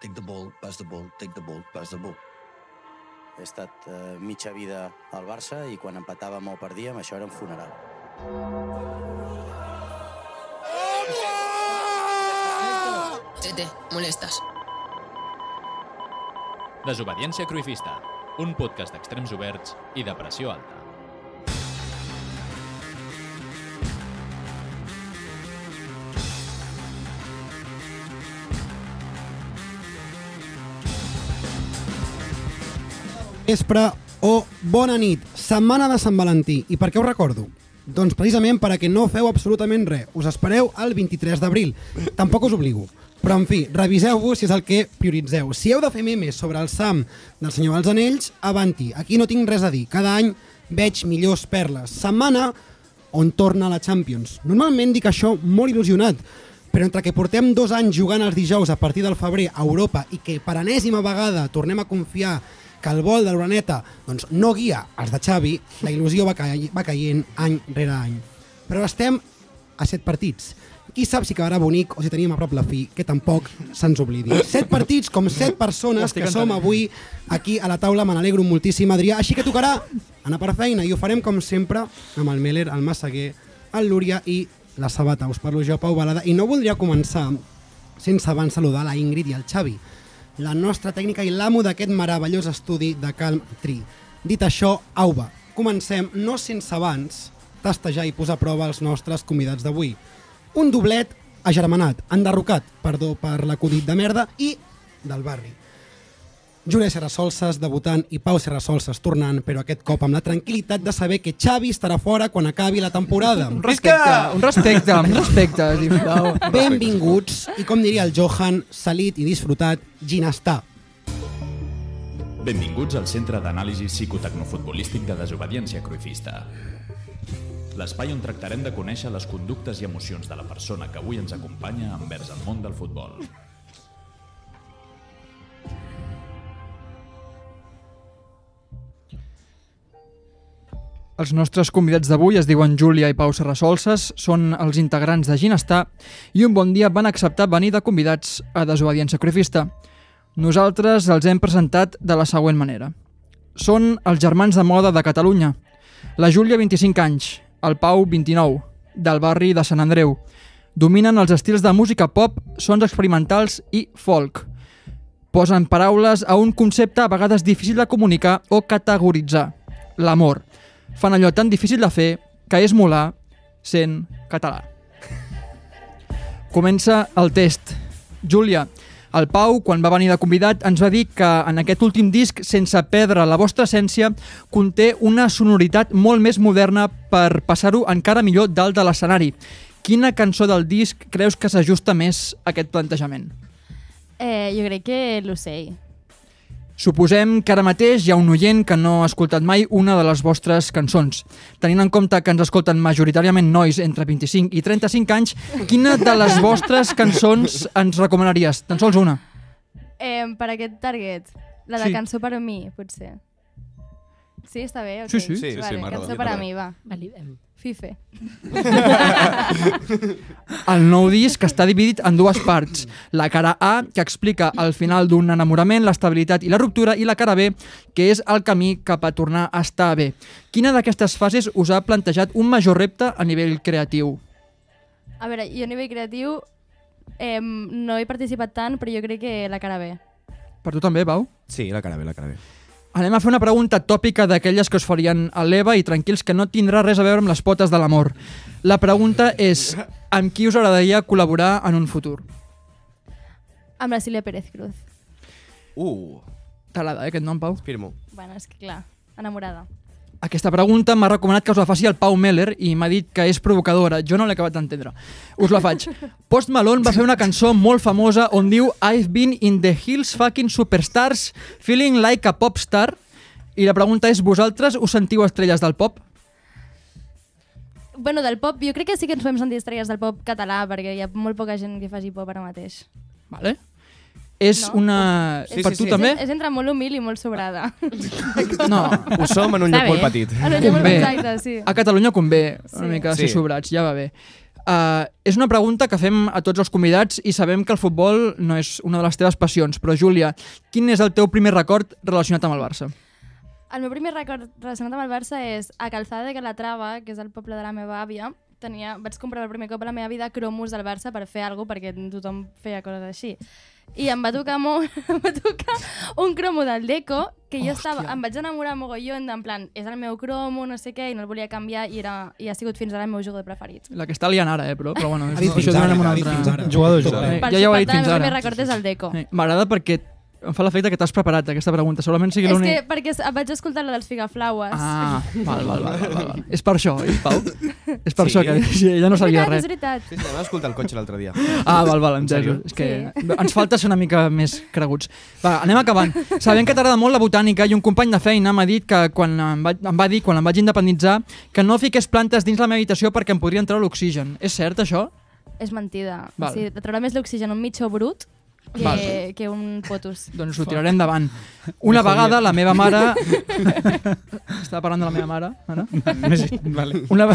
take the ball, pass the ball, take the ball, pass the ball. He estat eh, mitja vida al Barça i quan empatàvem o perdíem això era un funeral. Tete, molestes. Desobediència Cruifista, un podcast d'extrems oberts i de pressió alta. Vespre o bona nit, setmana de Sant Valentí. I per què ho recordo? Doncs precisament perquè no feu absolutament res. Us espereu el 23 d'abril. Tampoc us obligo. Però, en fi, reviseu-vos si és el que prioritzeu. Si heu de fer memes sobre el Sam del Senyor dels Anells, avanti. Aquí no tinc res a dir. Cada any veig millors perles. Setmana on torna la Champions. Normalment dic això molt il·lusionat, però entre que portem dos anys jugant els dijous a partir del febrer a Europa i que per enèsima vegada tornem a confiar que el vol de l'Uraneta doncs, no guia els de Xavi, la il·lusió va, caient, va caient any rere any. Però estem a set partits. Qui sap si acabarà bonic o si tenim a prop la fi, que tampoc se'ns oblidi. Set partits com set persones que som avui aquí a la taula, me n'alegro moltíssim, Adrià. Així que tocarà anar per feina i ho farem com sempre amb el Meller, el Massaguer, el Lúria i la Sabata. Us parlo jo, Pau Balada, i no voldria començar sense abans saludar la Ingrid i el Xavi, la nostra tècnica i l'amo d'aquest meravellós estudi de Calm Tree. Dit això, au va, comencem no sense abans tastejar i posar a prova els nostres convidats d'avui. Un doblet agermanat, enderrocat, perdó per l'acudit de merda, i del barri. Júlia Serrasolses, debutant, i Pau Serrasolses tornant, però aquest cop amb la tranquil·litat de saber que Xavi estarà fora quan acabi la temporada. Un respecte, un respecte, un respecte, sisplau. Benvinguts, i com diria el Johan, salit i disfrutat, Ginestà. Benvinguts al Centre d'Anàlisi Psicotecnofutbolístic de Desobediència Cruifista. L'espai on tractarem de conèixer les conductes i emocions de la persona que avui ens acompanya envers el món del futbol. Els nostres convidats d'avui es diuen Júlia i Pau Serrasolses, són els integrants de Ginestar i un bon dia van acceptar venir de convidats a Desobediència Cruifista. Nosaltres els hem presentat de la següent manera. Són els germans de moda de Catalunya. La Júlia, 25 anys, el Pau, 29, del barri de Sant Andreu. Dominen els estils de música pop, sons experimentals i folk. Posen paraules a un concepte a vegades difícil de comunicar o categoritzar, l'amor fan allò tan difícil de fer que és molar sent català. Comença el test. Júlia, el Pau, quan va venir de convidat, ens va dir que en aquest últim disc, sense perdre la vostra essència, conté una sonoritat molt més moderna per passar-ho encara millor dalt de l'escenari. Quina cançó del disc creus que s'ajusta més a aquest plantejament? Eh, jo crec que l'ocell. Suposem que ara mateix hi ha un oient que no ha escoltat mai una de les vostres cançons. Tenint en compte que ens escolten majoritàriament nois entre 25 i 35 anys, quina de les vostres cançons ens recomanaries? Tan sols una. Eh, per aquest target, la de Sí. cançó per a mi, potser. Sí, està bé? ok. Sí, sí. Sí, sí, vale, m'agrada, Cançó per a mi, va. Validem. Fife. El nou disc està dividit en dues parts. La cara A, que explica el final d'un enamorament, l'estabilitat i la ruptura, i la cara B, que és el camí cap a tornar a estar bé. Quina d'aquestes fases us ha plantejat un major repte a nivell creatiu? A veure, jo a nivell creatiu eh, no he participat tant, però jo crec que la cara B. Per tu també, Pau? Sí, la cara bé, la cara bé. Anem a fer una pregunta tòpica d'aquelles que us farien a l'Eva i tranquils que no tindrà res a veure amb les potes de l'amor. La pregunta és, amb qui us agradaria col·laborar en un futur? Amb la Sílvia Pérez Cruz. Uh, T'agrada, eh, aquest nom, Pau? firmo. Bueno, és que clar, enamorada. Aquesta pregunta m'ha recomanat que us la faci el Pau Meller i m'ha dit que és provocadora. Jo no l'he acabat d'entendre. Us la faig. Post Malone va fer una cançó molt famosa on diu I've been in the hills fucking superstars feeling like a pop star i la pregunta és, vosaltres us sentiu estrelles del pop? Bueno, del pop, jo crec que sí que ens podem sentir estrelles del pop català, perquè hi ha molt poca gent que faci pop ara mateix. Vale? És No? una... Sí, per sí, tu sí. també? És, és entre molt humil i molt sobrada. No. Ho som en un lloc molt petit. En el lloc exacte, sí. A Catalunya convé una Sí. mica Sí. ser sobrats, ja va bé. Uh, és una pregunta que fem a tots els convidats i sabem que el futbol no és una de les teves passions, però Júlia, quin és el teu primer record relacionat amb el Barça? El meu primer record relacionat amb el Barça és a Calzada de Calatrava, que és el poble de la meva àvia. Tenia, vaig comprar el primer cop a la meva vida cromos del Barça per fer alguna cosa, perquè tothom feia coses així. I em va tocar, molt, em va tocar un cromo del Deco, que jo estava, em vaig enamorar mogollon, en plan, és el meu cromo, no sé què, i no el volia canviar, i, era, i ha sigut fins ara el meu jugador preferit. La que està liant ara, eh? Però, però bueno, Ha dit és, això ha dit altra... fins ara. Jugador, jugador. Eh, Per ja, això, ja ho he per dit tant, fins el meu ara. primer record és el Deco. Eh, M'agrada perquè em fa l'efecte que t'has preparat aquesta pregunta. Segurament sigui És l'únic... que perquè vaig escoltar la dels Figaflaues. Ah, val, val, val, val, val. És per això, eh, Pau? És per Sí. això que sí, ella no és sabia veritat, res. és veritat. Sí, sí, vam escoltar el cotxe l'altre dia. Ah, val, val, En entesos. És que ens falta ser una mica més creguts. Va, anem acabant. Sabem que t'agrada molt la botànica i un company de feina m'ha dit que quan em va, em va dir, quan em vaig independitzar, que no fiqués plantes dins la meva habitació perquè em podria entrar l'oxigen. És cert, això? És mentida. Val. O sigui, et traurà més l'oxigen un mitjó brut que, Val. que un potus. Doncs ho tirarem endavant. Una vegada la meva mare... Estava parlant de la meva mare, ara? Més, vale. Una,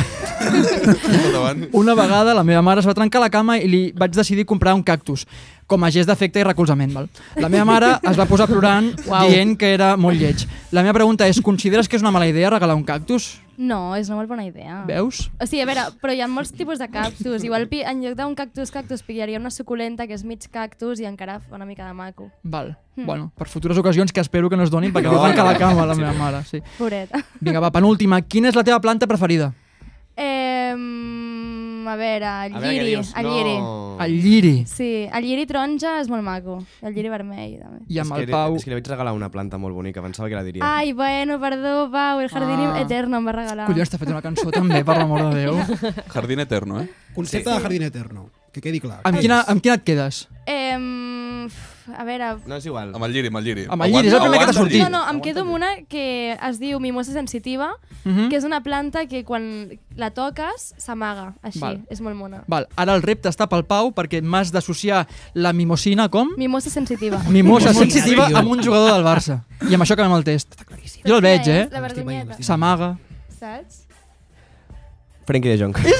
una vegada la meva mare es va trencar la cama i li vaig decidir comprar un cactus com a gest d'afecte i recolzament. Val? La meva mare es va posar plorant Uau. dient que era molt lleig. La meva pregunta és, consideres que és una mala idea regalar un cactus? No, és una molt bona idea. Veus? O sigui, a veure, però hi ha molts tipus de cactus. Igual pi- en lloc d'un cactus cactus pillaria una suculenta que és mig cactus i encara fa una mica de maco. Val. Hmm. Bueno, per futures ocasions que espero que no es donin perquè no, No, li tanca no, la cama la sí. meva mare. Sí. Pobret. Vinga, va, penúltima. Quina és la teva planta preferida? Eh, a veure, el A veure lliri. dius. El lliri. No. El lliri. Sí, el lliri taronja és molt maco. El lliri vermell, també. I amb és el que, Pau... És que li vaig regalar una planta molt bonica, pensava que la diria. Ai, bueno, perdó, Pau, el jardín Ah. eterno em va regalar. Collons, t'ha fet una cançó també, per l'amor de Déu. Jardín eterno, eh? Concepte de jardín eterno. Que quedi clar. Amb quina, amb quina et quedes? Eh, a veure... No, és igual. Amb el lliri, amb el lliri. Amb el lliri, és el primer que t'ha sortit. No, no, em quedo amb una que es diu mimosa sensitiva, Mhm. que és una planta que quan la toques s'amaga, així. Val. És molt mona. Val, ara el repte està pel Pau perquè m'has d'associar la mimosina com? Mimosa sensitiva. Mimosa sensitiva amb un jugador del Barça. I amb això acabem el test. Jo el veig, eh? La verdonyeta, S'amaga. saps? Frenkie de Jong. Vamos!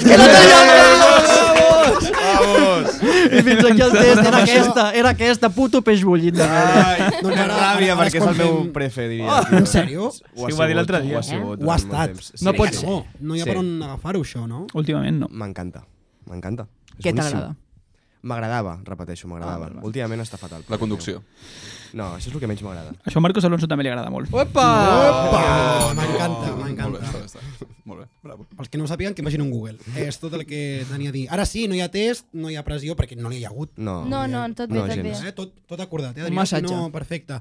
I fins aquí el test. Era aquesta, era aquesta. Puto peix bullit. Ai, Doncs que ara- ràbia, ara perquè és el meu fem- prefe, diria. Tio. en sèrio? Ho Sí, ho va dir l'altre dia. Ho ha sigut. Ho ha estat. No pot ser. No, no hi ha Sí. per on agafar-ho, això, no? Últimament no. M'encanta, m'encanta. És Què t'agrada? M'agradava, repeteixo, m'agradava. Ah. Últimament està fatal. La conducció. No, això és el que menys m'agrada. Això a Marcos Alonso també li agrada molt. Opa! Opa! M'encanta, Molt bé, m'encanta. està bé, està bé. Molt bé, bravo. Pels que no ho sàpiguen, que vagin a un Google. És tot el que tenia a dir. Ara sí, no hi ha test, no hi ha pressió, perquè no n'hi ha hagut. No. No, no, tot bé, No, tot gens. bé. Eh? Tot, tot acordat, eh? Un Adrià? massatge. No, perfecte.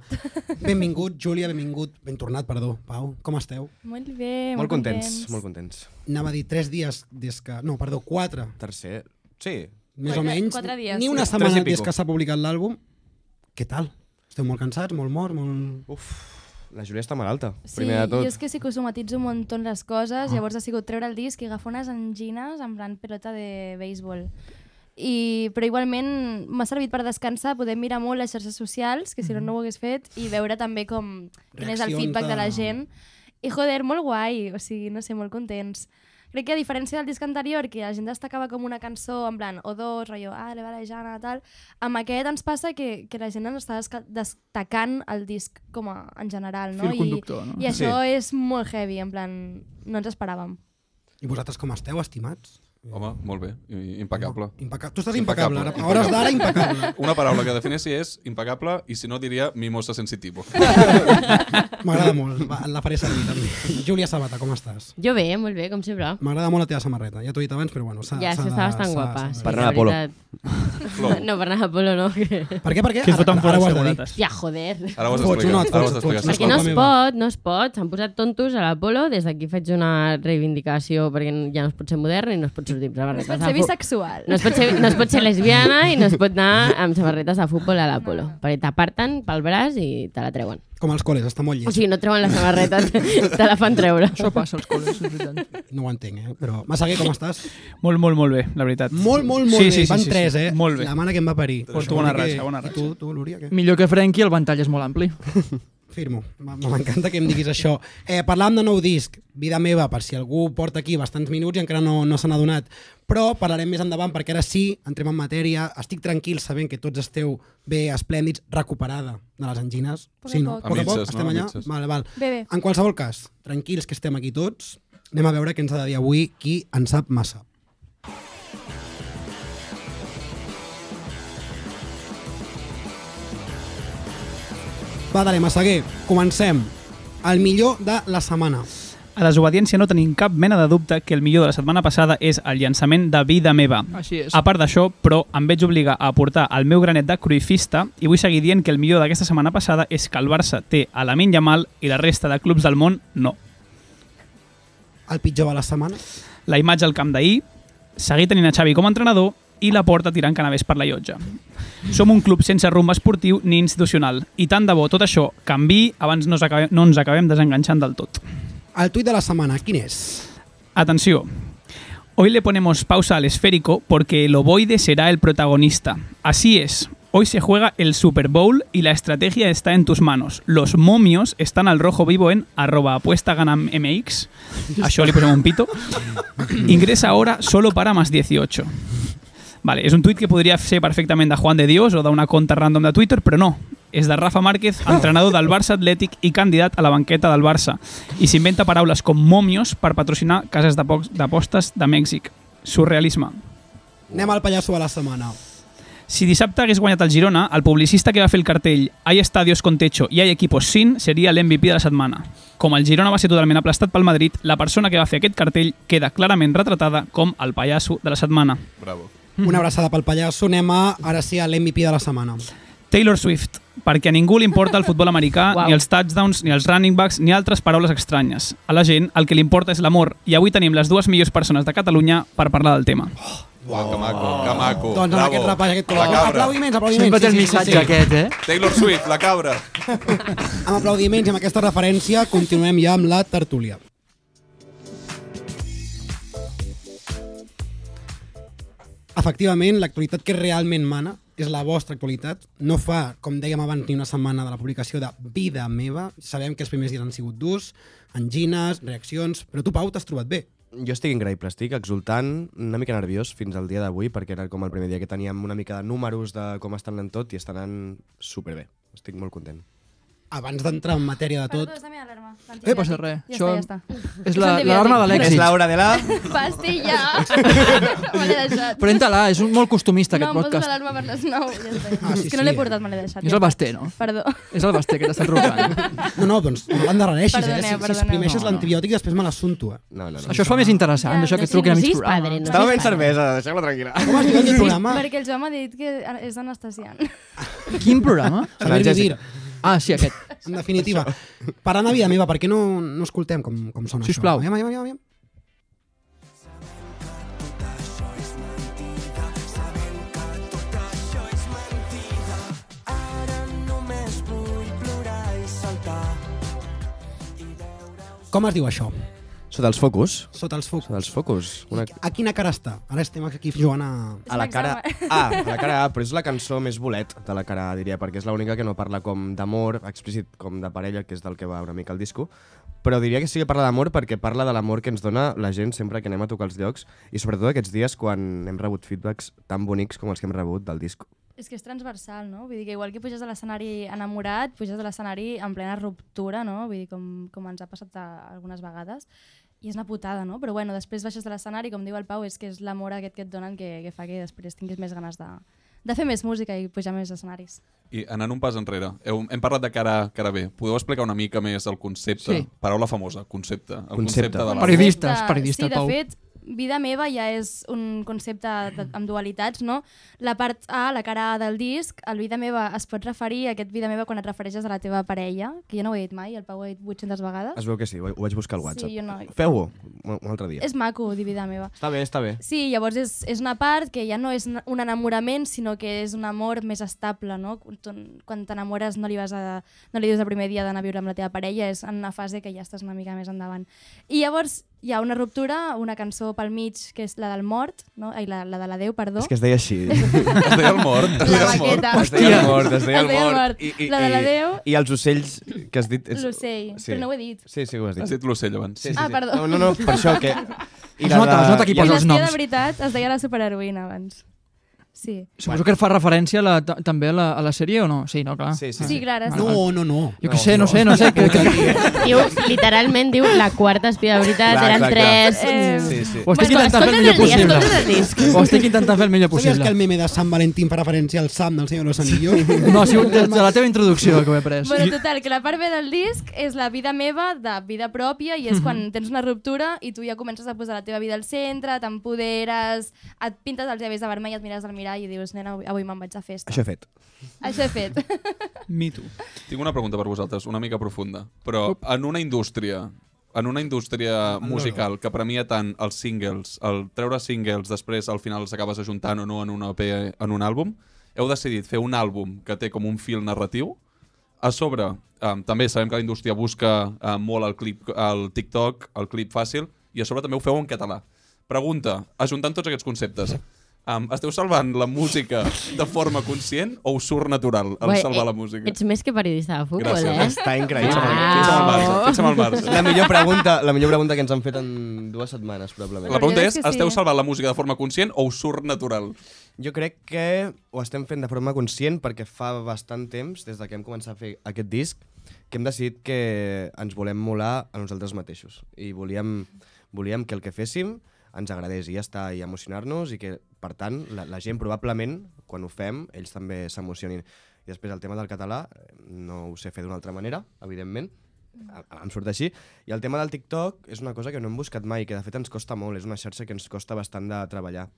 Benvingut, Júlia, benvingut. Ben tornat, perdó. Pau, com esteu? Molt bé, Molt contents, molt contents. Anava a dir tres dies des que... No, perdó, quatre. Tercer... Sí, Més o menys. quatre dies, Ni sí. una setmana des que s'ha publicat l'àlbum. Què tal? Esteu molt cansats, molt morts, molt... uf, la Júlia està malalta, Sí, primer de tot. jo és que psicosomatitzo un muntó les coses, llavors ha sigut treure el disc i agafar unes angines en plan pelota de béisbol. I, però igualment m'ha servit per descansar, poder mirar molt les xarxes socials, que si no no ho hagués fet, i veure també com quin és el feedback de la gent. I joder, molt guai, o sigui, no sé, molt contents. Crec que a diferència del disc anterior, que la gent destacava com una cançó en plan, o dos, rotllo, ah, le va la Jana, tal, amb aquest ens passa que, que la gent ens està destacant el disc com a, en general, no? Fil conductor, no? I, I això és molt heavy, en plan, no ens esperàvem. I vosaltres com esteu, estimats? Home, molt bé, impecable. Impeca... Tu estàs Impecable, impecable. ara. A hores d'ara, impecable. Una paraula que defineixi és impecable i si no diria mimosa sensitivo. M'agrada molt. Va, la faré servir, també. Júlia Sabata, com estàs? Jo bé, molt bé, com sempre. M'agrada molt la teva samarreta. Ja t'ho he dit abans, però bueno... Ja, de- està bastant guapa. sí, Per anar a Polo. No, per anar a Polo no. Per què? Per què? Que es foten Ara- fora ara ho has de dir. seguretes. Ja, joder. Ara ho has d'explicar. no. Perquè no es pot, no es pot. S'han posat tontos a l'Apolo. Des d'aquí faig una reivindicació perquè ja no es pot ser modern i no es pot sortir amb No samarretes es pot ser bisexual. No es, pot ser, no es pot ser lesbiana i no es pot anar amb samarretes de futbol a l'Apolo. Perquè t'aparten pel braç i te la treuen. Com als col·les, està molt O lleig. sigui, no treuen la samarreta, te, la fan treure. Això passa als col·les, és veritat. No ho entenc, eh? Però, Massaguer, com estàs? Molt, molt, molt bé, la veritat. Molt, molt, molt sí, bé. sí, sí, Van sí, tres, sí. eh? Molt bé. La mare que em va parir. Porto Això bona ratxa, bona I ratxa. tu, tu, Lúria, què? Millor que Frenkie, el ventall és molt ampli. Firmo. M'encanta que em diguis això. Eh, parlàvem de nou disc, Vida meva, per si algú porta aquí bastants minuts i encara no, no se n'ha donat. Però parlarem més endavant perquè ara sí, entrem en matèria. Estic tranquil sabent que tots esteu bé esplèndids, recuperada de les angines. Sí, no? A Poc a poc, mitges, no? estem allà? Vale, val. Bé, bé. En qualsevol cas, tranquils que estem aquí tots, anem a veure què ens ha de dir avui qui en sap massa. Va, dale, Massaguer, comencem. El millor de la setmana. A desobediència no tenim cap mena de dubte que el millor de la setmana passada és el llançament de Vida meva. Així és. A part d'això, però, em veig obligar a aportar el meu granet de cruifista i vull seguir dient que el millor d'aquesta setmana passada és que el Barça té a la Yamal i la resta de clubs del món no. El pitjor de la setmana. La imatge al camp d'ahir, seguir tenint a Xavi com a entrenador i la porta tirant canavers per la llotja. Som un club sense rumb esportiu ni institucional i tant de bo tot això canvi abans no, acabem, no ens acabem desenganxant del tot. El tuit de la setmana, quin és? Atenció. Hoy le ponemos pausa al esférico porque el ovoide será el protagonista. Así es. Hoy se juega el Super Bowl y la estrategia está en tus manos. Los momios están al rojo vivo en arroba apuesta gana MX. A Això li posem un pito. Ingresa ahora solo para más 18. Vale, és un tuit que podria ser perfectament de Juan de Dios o d'una conta random de Twitter, però no. És de Rafa Márquez, entrenador del Barça Atlètic i candidat a la banqueta del Barça. I s'inventa paraules com momios per patrocinar cases d'apo- d'apostes de Mèxic. Surrealisme. Anem al pallasso de la setmana. Si dissabte hagués guanyat el Girona, el publicista que va fer el cartell Hay estadios con techo y hay equipos sin seria l'MVP de la setmana. Com el Girona va ser totalment aplastat pel Madrid, la persona que va fer aquest cartell queda clarament retratada com el pallasso de la setmana. Bravo. Una abraçada pel pallasso. Anem a, ara sí, a l'MVP de la setmana. Taylor Swift, perquè a ningú li importa el futbol americà, Uau. ni els touchdowns, ni els running backs, ni altres paraules estranyes. A la gent el que li importa és l'amor, i avui tenim les dues millors persones de Catalunya per parlar del tema. Uau, que maco, que maco. Doncs Bravo. aquest repàs, aquest La color. cabra. Aplaudiments, aplaudiments. Sempre té el missatge aquest, eh? Taylor Swift, la cabra. Amb aplaudiments i amb aquesta referència continuem ja amb la tertúlia. Efectivament, l'actualitat que realment mana és la vostra actualitat. No fa, com dèiem abans, ni una setmana de la publicació de Vida meva. Sabem que els primers dies han sigut durs, angines, reaccions... Però tu, Pau, t'has trobat bé. Jo estic increïble, estic exultant, una mica nerviós fins al dia d'avui, perquè era com el primer dia que teníem una mica de números de com estan anant tot i estan anant superbé. Estic molt content. Abans d'entrar en matèria de tot... Perdó, és la meva alarma. Eh, passa res. Ja Això està, ja està. És la- l'alarma de l'èxit. És l'hora de la... Pastilla! me l'he deixat. Pren-te-la, és un molt costumista no, aquest em poso podcast. l'alarma per les 9. Ja està. Ah, sí, és que no sí. l'he portat, me l'he deixat. És el. Basté, no? Perdó. És el Basté que t'està trucant. No, no, doncs no l'endarrereixis, eh? Si, si perdoneu. exprimeixes No, no. l'antibiòtic després me l'assunto, eh? No, no, no. Això es fa més interessant, Ja, això que no et truquin a mig programa. padre, no Estava ben cervesa, deixeu-la tranquil·la. Com es diu aquest programa? Perquè el Joan m'ha dit que és d'anestesiant. Quin programa? Saber vivir. Ah, sí, aquest. En definitiva. Parlant de vida meva, per què no, no escoltem com, com sona Sisplau. això? Aviam, aviam, aviam, aviam. Com es diu això? Sota els focus. Sota els focus. Sota els focus. Una... A quina cara està? Ara estem aquí jugant a... A la cara A, a la cara A, però és la cançó més bolet de la cara A, diria, perquè és l'única que no parla com d'amor, explícit com de parella, que és del que va una mica el disco, però diria que sí que parla d'amor perquè parla de l'amor que ens dona la gent sempre que anem a tocar els llocs i sobretot aquests dies quan hem rebut feedbacks tan bonics com els que hem rebut del disco. És que és transversal, no? Vull dir que igual que puges a l'escenari enamorat, puges a l'escenari en plena ruptura, no? Vull dir, com, com ens ha passat a, algunes vegades. I és una putada, no? Però bueno, després baixes de l'escenari, com diu el Pau, és que és l'amor aquest que et donen que, que fa que després tinguis més ganes de, de fer més música i pujar més escenaris. I anant un pas enrere, heu, hem parlat de cara cara B. Podeu explicar una mica més el concepte? Sí. Paraula famosa, concepte. El Concepte. concepte, de la... Periodista. Concepte- periodista, sí, de Pau. fet, vida meva ja és un concepte de, amb dualitats, no? La part A, la cara A del disc, el vida meva es pot referir a aquest vida meva quan et refereixes a la teva parella, que jo no ho he dit mai, el Pau ho ha dit 800 vegades. Es veu que sí, ho, ho vaig buscar al WhatsApp. Sí, jo no. Feu-ho un, un altre dia. És maco dir vida meva. Està bé, està bé. Sí, llavors és, és una part que ja no és un enamorament, sinó que és un amor més estable, no? Quan- Quan t'enamores no li vas a, no li dius el primer dia d'anar a viure amb la teva parella, és en una fase que ja estàs una mica més endavant. I llavors hi ha una ruptura, una cançó pel mig, que és la del mort, no? Ai, la, la de la Déu, perdó. És que es deia així. Es deia el mort. Es deia el mort. Es deia el mort, es deia el Es deia el mort. mort. I, i, La de la i- Déu. I els ocells que has dit... és- L'ocell, però no ho he dit. Sí, sí ho has dit. Has dit l'ocell abans. Sí, sí, Ah, sí. perdó. No, no, no, per això que... Es nota, es nota qui I posa els noms. de veritat es deia la superheroïna abans. Sí. Suposo que fa referència a la, ta- també a la, a la sèrie o no? Sí, no, clar. Sí, sí, Sí, clar, ara sí. No, no, no. Jo què sé, no sé, no sé. Que, que, Diu, literalment diu la quarta espia de veritat, Clar, eren clar, clar. tres... Eh, Sí, sí. ho estic Bueno, intentant fer el millor possible. Ho estic intentant fer el millor Sabies que el possible. meme de Sant Valentín fa referència al Sam del Senyor de los Anillos? No, ha sigut de, de la teva introducció que ho he pres. Bueno, total, que la part B del disc és la vida meva de vida pròpia i és quan tens una ruptura i tu ja comences a posar la teva vida al centre, t'empoderes, et pintes els llavis de vermell, et mires al mirall i dius, nena, avui, avui me'n vaig a festa. Això he fet. Això he fet. Me too. Tinc una pregunta per vosaltres, una mica profunda. Però en una indústria en una indústria musical que premia tant els singles, el treure singles, després al final els acabes ajuntant o no en un EP, en un àlbum, heu decidit fer un àlbum que té com un fil narratiu. A sobre, eh, també sabem que la indústria busca eh, molt el, clip, el TikTok, el clip fàcil, i a sobre també ho feu en català. Pregunta, ajuntant tots aquests conceptes, um, esteu salvant la música de forma conscient o us surt natural el Ué, salvar eh, la música? Ets més que periodista de futbol, Gràcies. eh? Està increïble. Fixa'm al marge, fixa'm al marge. La millor pregunta, la millor pregunta que ens han fet en dues setmanes, probablement. La pregunta és, és que sí, esteu eh? salvant la música de forma conscient o us surt natural? Jo crec que ho estem fent de forma conscient perquè fa bastant temps, des de que hem començat a fer aquest disc, que hem decidit que ens volem molar a nosaltres mateixos. I volíem, volíem que el que féssim ens agradés i ja està, i emocionar-nos i que, per tant, la, la gent probablement, quan ho fem, ells també s'emocionin. I després el tema del català, eh, no ho sé fer d'una altra manera, evidentment, em surt així. I el tema del TikTok és una cosa que no hem buscat mai, que de fet ens costa molt, és una xarxa que ens costa bastant de treballar.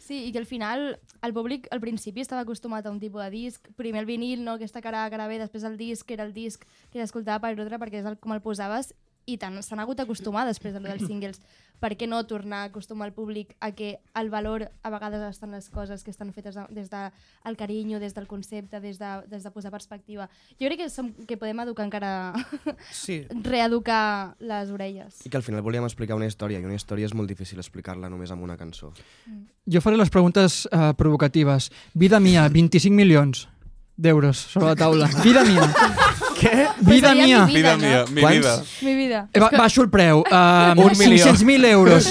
Sí, i que al final el públic al principi estava acostumat a un tipus de disc, primer el vinil, no? aquesta cara A, cara B, després el disc, que era el disc que s'escoltava per l'altre perquè és el, com el posaves, i tant s'han hagut d'acostumar després de dels singles. Per què no tornar a acostumar el públic a que el valor a vegades estan les coses que estan fetes de- des del de, carinyo, des del concepte, des de, des de posar perspectiva. Jo crec que, som, que podem educar encara... Sí. reeducar les orelles. I que al final volíem explicar una història, i una història és molt difícil explicar-la només amb una cançó. Jo faré les preguntes uh, provocatives. Vida mia, 25 milions d'euros sobre la taula. Vida mia. Què? Vida mia. mi Vida no? mia, mi Quants? vida. Mi vida. Eh, ba baixo el preu. Uh, Un milió. 500.000 euros.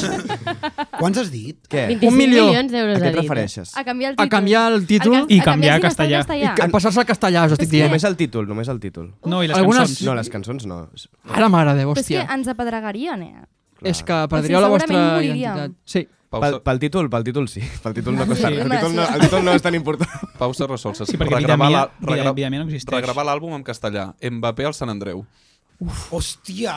Quants has dit? Què? 25 Un milió. milions d'euros A què a et dit. refereixes? A canviar el A títol. canviar el títol A ca- i a canviar a castellà. i passar-se al castellà, us estic dient. Només el títol, només el títol. No, i les Algunes- cançons. No, les cançons no. Ara, mare de Però és que hòstia. ens apedregarien, eh? És que perdríeu O sigui, la vostra moriríem. identitat. Sí. Pausa, Pel, pel títol, pel títol sí. Pel títol no costa Sí, res. El títol no, sí. el títol no és tan important. pausa resolsa. Sí, perquè vida Regravar mia, la- vida, regra- vida mia no existeix. Regravar l'àlbum en castellà. Mbappé al Sant Andreu. Hòstia!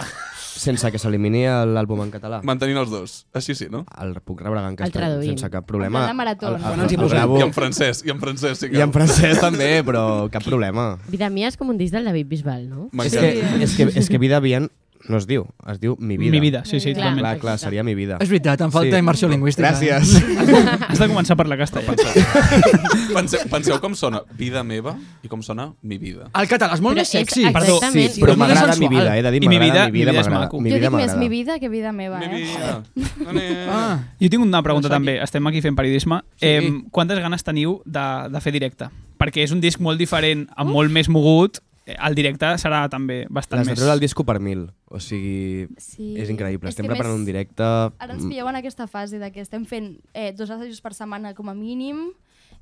Sense que s'elimini l'àlbum en català. Mantenint els dos. Així sí, no? El puc rebregar en castellà traduïm. sense cap problema. De marató, El- el- el posem. gravo- I en francès, i en francès sí que... I en francès també, però cap problema. Vida mia és com un disc del David Bisbal, no? És que, és, que, és que vida bien no es diu, es diu mi vida. Mi vida, sí, sí, Clar. totalment. Clar, clar, seria mi vida. És veritat, em falta Sí. immersió lingüística. Gràcies. Has de començar a parlar castellà. Penseu, penseu com sona vida meva i com sona mi vida. El català és molt Però més és sexy. Perdó. Sí, però m'agrada mi vida, he de dir, mi m'agrada vida- mi mi vida, m'agrada. maco. Mi jo vida dic més mi vida que vida meva, Mi eh? vida. Ah. Jo tinc una pregunta també, estem aquí fent periodisme. Sí. Eh, quantes ganes teniu de, de fer directe? Perquè és un disc molt diferent, amb molt més mogut, eh, el directe serà també bastant L'has de més... treure el disco per mil. O sigui, Sí. és increïble. És Estem preparant més- un directe... Ara ens mm, pilleu en aquesta fase de que estem fent eh, dos assajos per setmana com a mínim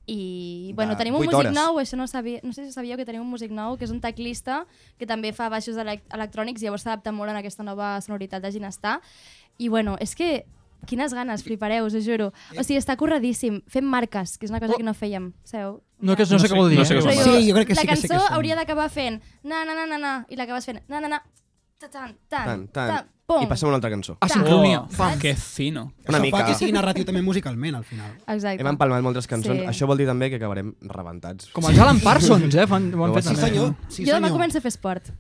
i bueno, De tenim un músic hores. nou, això no, sabia, no sé si sabíeu que tenim un músic nou, que és un teclista que també fa baixos elec electrònics i llavors s'adapta molt en aquesta nova sonoritat de Ginestar. I bueno, és que quines ganes, flipareu, us ho juro. O sigui, està curradíssim. Fem marques, que és una cosa que no fèiem, sabeu? No, que no sé què vol dir. no sé eh? què són. Sí, jo crec que la sí que sé cançó què són. hauria d'acabar fent na na na na na i l'acabes fent na na na ta tan tan tan pum. I passem a una altra cançó. Ah, sincronia. Oh, que fino. Una Això mica. fa que sigui narratiu també musicalment, al final. Exacte. Hem empalmat moltes cançons. Sí. Això vol dir també que acabarem rebentats. Com els Alan Parsons, eh? Fan, ho han No, fet sí, senyor. Sí, jo demà senyor. començo a fer esport.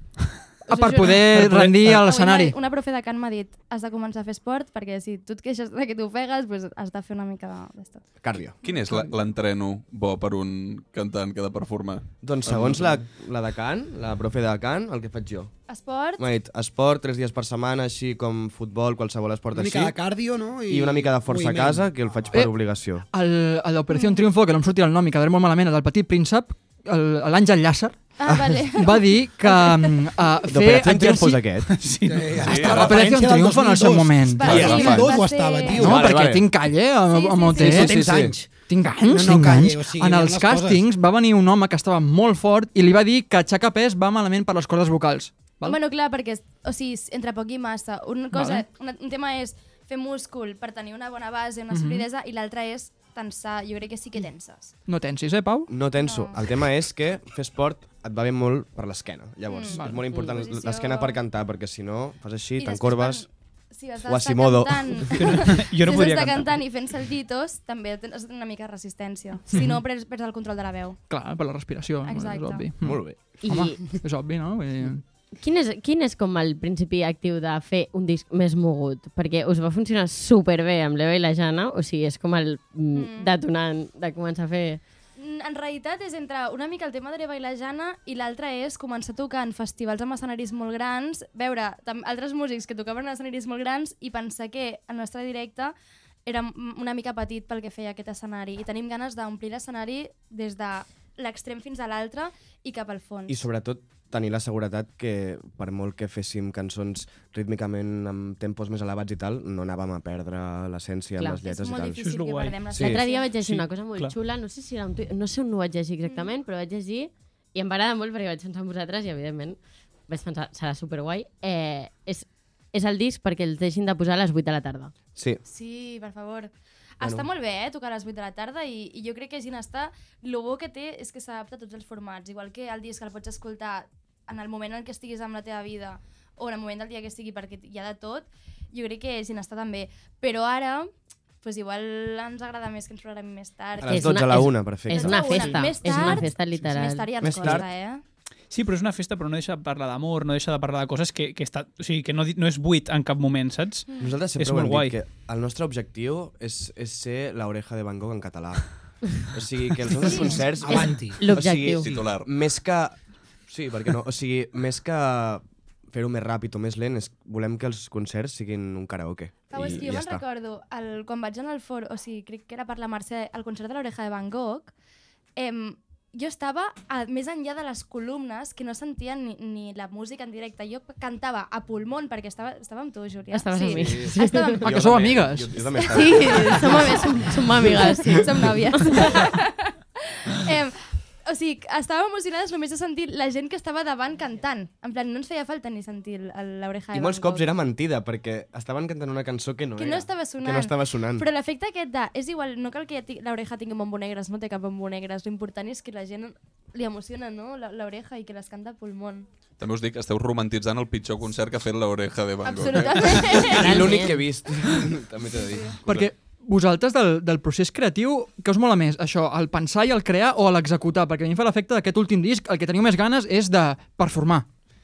Ah, per poder Per poder- rendir a l'escenari. Una, una profe de cant m'ha dit has de començar a fer esport perquè si tu et queixes de que t'ofegues pues has de fer una mica de- d'esto. Cardio. Quin és la- l'entreno bo per un cantant que ha de performar? Doncs segons la, la de cant, la profe de cant, el que faig jo. Esport, M'ha dit esport, tres dies per setmana, així com futbol, qualsevol esport Una així. mica de cardio, no? I una mica de força a casa, que el faig per Eh, obligació. El, a l'Operació Triunfo, que no em sortia el nom i quedaré molt malament, el del petit príncep, el- l'Àngel Llàcer, ah, vale. va dir que uh, fer D'Operació Triunfo és exercici... aquest. Sí, no? Sí, està la Operació Triunfo en el seu 2002. moment. Va, Sí, sí, el va 2002 ho estava, tio. No, Vale, perquè vale. tinc calle Sí, amb, sí, amb el sí. té. Sí, sí, tens sí. anys. Tinc anys, No, no, tinc calle, anys. o sigui, en els càstings va venir un home que estava molt fort i li va dir que aixecar pes va malament per les cordes vocals. Val? Bueno, clar, perquè, o sigui, entre poc i massa. Una cosa, Vale. una, un tema és fer múscul per tenir una bona base, Mhm. una solidesa, i l'altre és tensar. Jo crec que sí que tenses. No tensis, eh, Pau? No tenso. El tema és que fer esport et va bé molt per l'esquena. Llavors, Mm. és molt important Mm. Posició. l'esquena per cantar, perquè si no, fas així, t'encorbes... Si has o d'estar Asimodo. cantant, Jo no si podria has cantar. cantant i fent saltitos, també tens una mica de resistència. Si no, perds, perds el control de la veu. Clar, per la respiració, Exacte. és obvi. Molt bé. I Home, és obvi, no? Vull quin és, quin és com el principi actiu de fer un disc més mogut? Perquè us va funcionar superbé amb l'Eva i la Jana, o sigui, és com el mm. Mm. detonant de començar a fer... En realitat és entre una mica el tema de l'Eva i l'altre és començar a tocar en festivals amb escenaris molt grans, veure altres músics que tocaven en escenaris molt grans i pensar que el nostre directe era una mica petit pel que feia aquest escenari i tenim ganes d'omplir l'escenari des de l'extrem fins a l'altre i cap al fons. I sobretot tenir la seguretat que per molt que féssim cançons rítmicament amb tempos més elevats i tal, no anàvem a perdre l'essència amb les lletres i molt tal. És difícil lo que perdem la Sí. L'altre dia vaig llegir Sí, una cosa molt clar. xula, no sé si era un tuit, no sé on ho vaig llegir exactament, però vaig llegir i em va agradar molt perquè vaig pensar en vosaltres i evidentment vaig pensar, serà superguai. Eh, és, és el disc perquè els deixin de posar a les 8 de la tarda. Sí, Sí, per favor. Està molt bé, eh, tocar a les 8 de la tarda i, i jo crec que Ginestar, el bo que té és que s'adapta a tots els formats. Igual que el disc el pots escoltar en el moment en què estiguis amb la teva vida o en el moment del dia que estigui perquè hi ha de tot, jo crec que Ginestar també. Però ara, pues igual ens agrada més que ens programem més tard. a Que les és 12 a una- la és- 1, perfecte. És una festa, Més és una tard- festa literal. Més tard ja ens Més costa, tard. eh? Sí, però és una festa, però no deixa de parlar d'amor, no deixa de parlar de coses que, que, està, o sigui, que no, no és buit en cap moment, saps? Nosaltres És sempre ho molt hem guai. que el nostre objectiu és, és ser l'oreja de Van Gogh en català. O sigui, que els nostres concerts... Avanti. L'objectiu. O sigui, Titular. més que... Sí, perquè no? O sigui, més que fer-ho més ràpid o més lent, és, volem que els concerts siguin un karaoke. Pau, és que jo ja me'n recordo, el, quan vaig anar al foro, o sigui, crec que era per la Mercè, al concert de l'Oreja de Van Gogh, em, jo estava a, més enllà de les columnes que no sentia ni, ni la música en directe. Jo cantava a pulmón perquè estava, estava amb tu, Júlia. Estaves sí. amb mi. Sí. Estava amb que sou amigues. Jo, jo també estava. Sí, som, amigas, som, som amigues, sí. Som nòvies. em, o sigui, estàvem emocionades només de sentir la gent que estava davant cantant. En plan, no ens feia falta ni sentir l'oreja de I molts Van cops era mentida, perquè estaven cantant una cançó que no Que era. no estava sonant. Que no estava sonant. Però l'efecte aquest de... És igual, no cal que l'oreja tingui bombo negres, no té cap bombo negres. L'important és que la gent li emociona, no?, la- l'oreja i que les canta a pulmón. També us dic, esteu romantitzant el pitjor concert que ha fet l'oreja de Van Gogh. Absolutament. I l'únic que he vist, també t'he de dir. Perquè vosaltres del, del procés creatiu, què us mola més? Això, el pensar i el crear o l'executar? Perquè a mi em fa l'efecte d'aquest últim disc, el que teniu més ganes és de performar.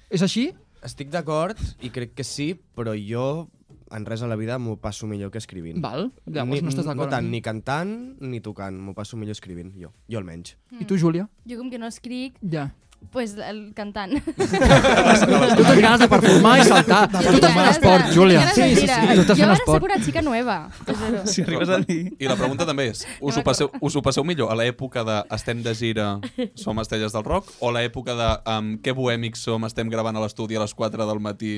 És així? Estic d'acord i crec que sí, però jo en res a la vida m'ho passo millor que escrivint. Val, llavors no estàs d'acord No tant ni cantant ni tocant, m'ho passo millor escrivint, jo. Jo almenys. I tu, Júlia? Jo com que no escric, Ja. Pues el cantant. Tu tens ganes de performar i saltar. Tu estàs fent esport, Júlia. Sí, sí, sí. Tu estàs Jo ara esport. una xica nueva. Si arribes a dir... I la pregunta també és, us ho, passeu, us ho passeu millor a l'època de estem de gira, som estrelles del rock, o a l'època de um, que bohèmics som, estem gravant a l'estudi a les 4 del matí,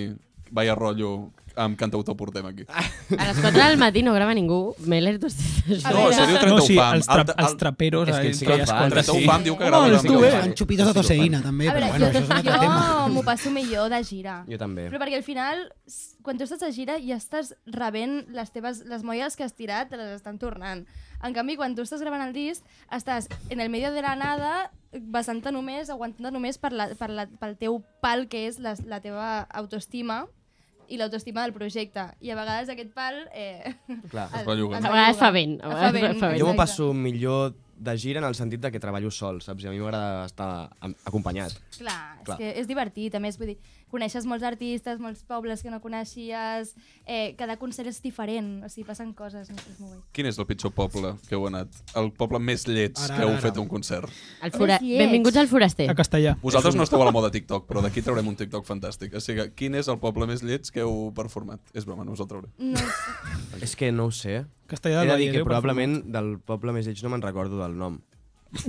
vaya rotllo, amb cantautor portem aquí. A les 4 del matí no grava ningú. Meller, tu estàs... No, això diu No, 31 sí, fam. els, tra Alta- els traperos... És que eh, sí que fan, conta, 31 sí. fam diu que grava és mica tu, eh? Fan xupitos de toseïna, també, A però veure, bueno, altra tema. jo m'ho passo millor de gira. Jo també. Però perquè al final, quan tu estàs a gira, ja estàs rebent les teves les molles que has tirat, te les estan tornant. En canvi, quan tu estàs gravant el disc, estàs en el medio de la nada, basant-te només, aguantant només per la, per la, pel teu pal, que és la, la teva autoestima i l'autoestima del projecte. I a vegades aquest pal... Eh, Clar. Es belluga. es A vegades fa vent, a Fa vegades vent, fa vent. Jo m'ho passo millor de gira en el sentit de que treballo sol, saps? I a mi m'agrada estar acompanyat. Clar, és Clar. que és divertit, a més, vull dir, coneixes molts artistes, molts pobles que no coneixies, eh, cada concert és diferent, o sigui, passen coses, no sé, és molt guai. Quin és el pitjor poble que heu anat? El poble més lleig Ara, que heu ara. fet un concert? El fora... Benvinguts al Foraster. A castellà. Vosaltres no esteu a la moda TikTok, però d'aquí traurem un TikTok fantàstic. O sigui, quin és el poble més lleig que heu performat? És broma, no us el trauré. No sé. És que no ho sé. Castellà He del de dir que heu probablement del poble més lleig no me'n recordo del nom.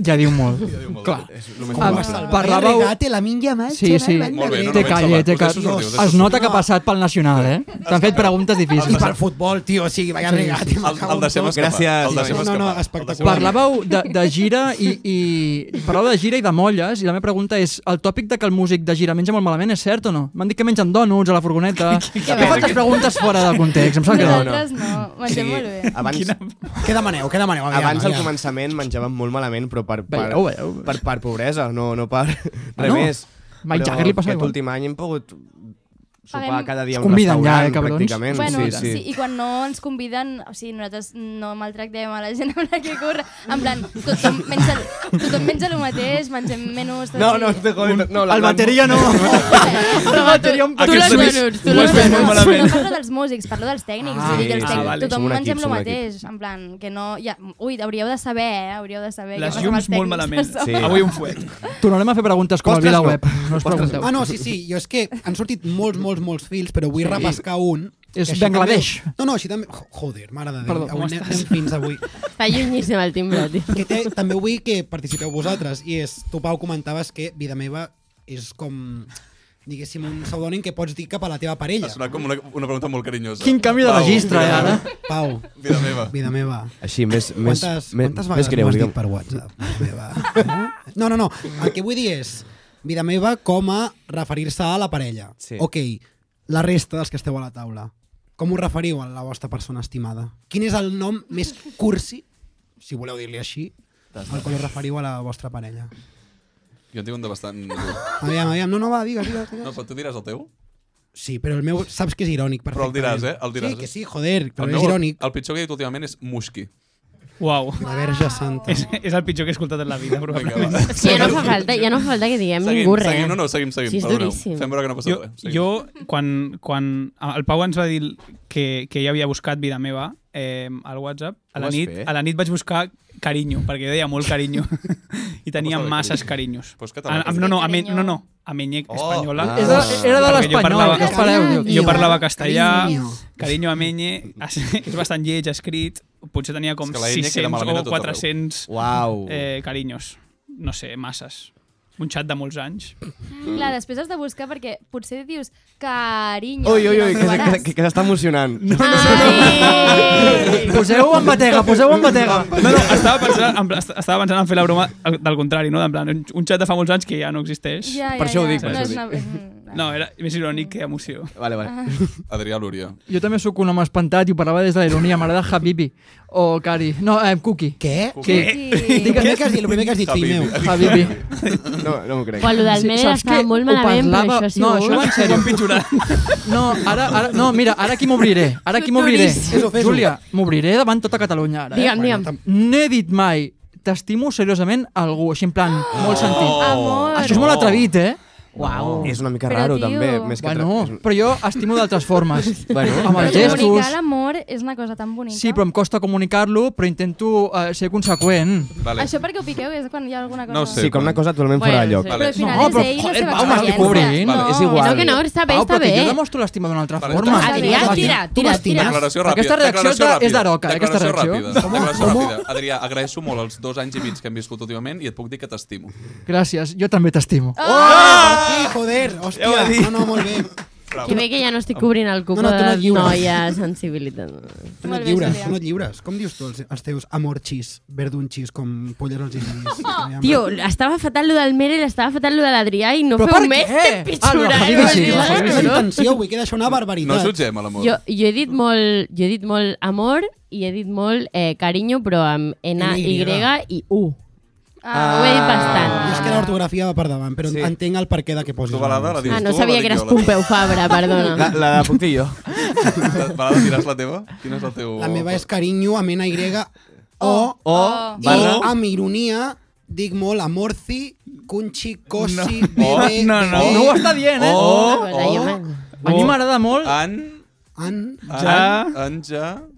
Ja diu molt. Clar. És el més probable. parlàveu- Regate la minha matxa. Sí, sí. Molt bé, no, Té no, calle, doncs calle. Es nota que ha passat pel Nacional, eh? T'han fet preguntes I difícils. pel futbol, tio, o sigui, vaya regate. El, el deixem escapar. Gràcies. El deixem No, no, no, espectacular. Parlàveu de, de gira i, i parlàveu de gira i de molles i la meva pregunta és, el tòpic de que el músic de gira menja molt malament és cert o no? M'han dit que mengen dònuts a la furgoneta. Què fa tantes preguntes fora del context? Em sap greu. Nosaltres no, mengem molt bé. Abans, Què demaneu, què demaneu? Abans al començament menjàvem molt malament, però per, per, Veieu, veieu. per, per pobresa, no, no per Ah, res no? més. Mike Jagger li passa aquest igual. últim any hem pogut sopar Paguem- cada dia a un conviden ja, restaurant, eh, cabrons? pràcticament. Bueno, sí, sí, sí. i quan no ens conviden, o sigui, nosaltres no maltractem a la gent amb la que corre, en plan, tothom menja, tothom menja el mateix, mengem menús... No, no, te joder, no, la- El bateria no. El bateria un Tu poc... les tu les fet molt donuts. malament. No parlo dels músics, parlo dels tècnics. Ah, dir els tècnics, vale. tothom mengem el mateix, en plan, que no... Ja, ui, hauríeu de saber, eh? Hauríeu de saber Les llums molt malament. Sí. Avui un fuet. Tornarem a fer preguntes com Postres Vila no. Web. No us pregunteu. Ah, no, sí, sí. Jo és que han sortit molts, molts, molts fils, però vull repescar un. És Bangladesh. També... No, no, així també... Jo- Joder, mare de Déu. Perdó, avui com anem, estàs? anem fins avui. Està llunyíssim el timbre, tio. que té, també vull que participeu vosaltres. I és, tu, Pau, comentaves que Vida Meva és com diguéssim, un pseudònim que pots dir cap a la teva Ha parella. sonat com una, una pregunta molt carinyosa. Quin canvi de Pau, registre, eh, vida ara? Pau, Vida meva. vida meva. Així, més, més, Quantes, més, quantes vegades greu, m'ho has digue'm. dit per WhatsApp? Vida meva. No, no, no. El que vull dir és vida meva com a referir-se a la parella. Sí. Ok, la resta dels que esteu a la taula. Com us referiu a la vostra persona estimada? Quin és el nom més cursi, si voleu dir-li així, al qual us referiu a la vostra parella? Jo en tinc un de bastant... Aviam, aviam. No, no, va, digues, digues. digues. No, però tu diràs el teu? Sí, però el meu saps que és irònic, Però el perfectament. diràs, eh? El diràs, Sí, que eh? sí, joder, però el és meu, irònic. El pitjor que he dit últimament és Mushki. Uau. La Verge Santa. És, és el pitjor que he escoltat en la vida, probablement. que ja no fa falta, ja no fa falta que diguem Seguim, ningú res. seguim, no, no, seguim, seguim. Sí, és perdoneu. duríssim. Fem veure que no passa Jo, res. Seguim. jo quan, quan el Pau ens va dir que, que ja havia buscat vida meva eh, al WhatsApp, a la, nit, fer? a la nit vaig buscar carinyo, perquè jo deia molt carinyo. I tenia masses carinyo. carinyos. Pues català, A, no, no, a, me, Carinyo. no, no, a Menyec Oh, espanyola. ah. Era, era de l'espanyol, espereu? Diu. Jo parlava castellà, Carinyo. carinyo a Menye, és bastant lleig escrit, potser tenia com És que la enya queda 600 malament a o tot arreu. 400 Uau. eh, carinyos. No sé, masses. Un xat de molts anys. Clar, després has de buscar perquè potser dius carinyo Ui, ui, i no ui, el que, que, que, que s'està emocionant. No, Ai! Poseu en batega, poseu en batega. No, no, estava pensant, en, estava pensant en fer la broma del contrari, no? En plan, un, un xat de fa molts anys que ja no existeix. Ja, Per ja, això ho ja. dic, per no això és ho és un- No, era més irònic que emoció. Vale, vale. Adrià Lúria. Jo també sóc un home espantat i ho parlava des de la ironia. M'agrada Habibi. O Cari. No, eh, Cookie. Què? Sí. El primer que has dit, el primer que has dit, fill meu. Habibi. No, no m'ho crec. Quan lo del saps estava molt malament, però això sí No, això va en sèrio. No, ara, ara, no, mira, ara aquí m'obriré. Ara aquí m'obriré. Júlia, m'obriré davant tota Catalunya ara. Digue'm, Eh? digue'm. No he dit mai t'estimo seriosament a algú, així en plan, molt sentit. Amor. Això és molt atrevit, eh? Uau. És una mica Però, raro, tio. també. Més que Bueno, tra- és però jo estimo d'altres formes. Bueno, amb els gestos. comunicar l'amor és una cosa tan bonica. Sí, però em costa comunicar-lo, però intento eh, ser conseqüent. Vale. Això perquè ho piqueu és quan hi ha alguna cosa... No sé. Sí, com una cosa totalment fora de Bueno, lloc. sí. Vale. Però al final No, és però, ell la seva Pau, m'estic experiència. obrint. No. És igual. Que no, que no, està bé, Pau, està però que bé. jo demostro l'estima d'una altra Vale, forma. Adrià, tira, tira, tira. Declaració ràpida. Aquesta reacció és és d'Aroca, aquesta Declaració reacció. Declaració ràpida. Adrià, agraeixo molt els dos anys i mig que hem viscut últimament i et puc dir que t'estimo. Gràcies, jo també t'estimo. Sí, joder, hòstia. Ja. No, no, molt bé. Que bé que ja no estic cobrint el cuco No, no, no de noia sensibilitat. Tu no et lliures, tu no et lliures. Com dius tu els, els teus amorxis, verdunxis, com polles als indis? Tio, estava fatal lo del Mere, estava fatal lo de l'Adrià i no Però feu més que Ah, lo de pitjorar. Habibi sí, sí. la intenció, vull que deixar una No barbaritat. jutgem a l'amor. Jo, jo he dit molt, jo he dit molt amor i he dit molt eh, carinyo, però amb N, Y i U. Ah, Ho he dit Jo bastant. és que l'ortografia va per davant, però Sí. entenc el perquè de què posis. Tu, Balada, la dius Ah, no tu sabia la que eres? Pompeu Fabra, perdona. La, la de puc dir jo. La- Balada, diràs la teva? Quin és el teu... La meva és carinyo amb N, Y, O, O, Oh. i barra, amb ironia dic molt amorci, cunchi, cosi, No. bebe... Oh, no, no. bebé, No ho està dient, eh? Oh, oh, me- A mi m'agrada molt... An... Ja...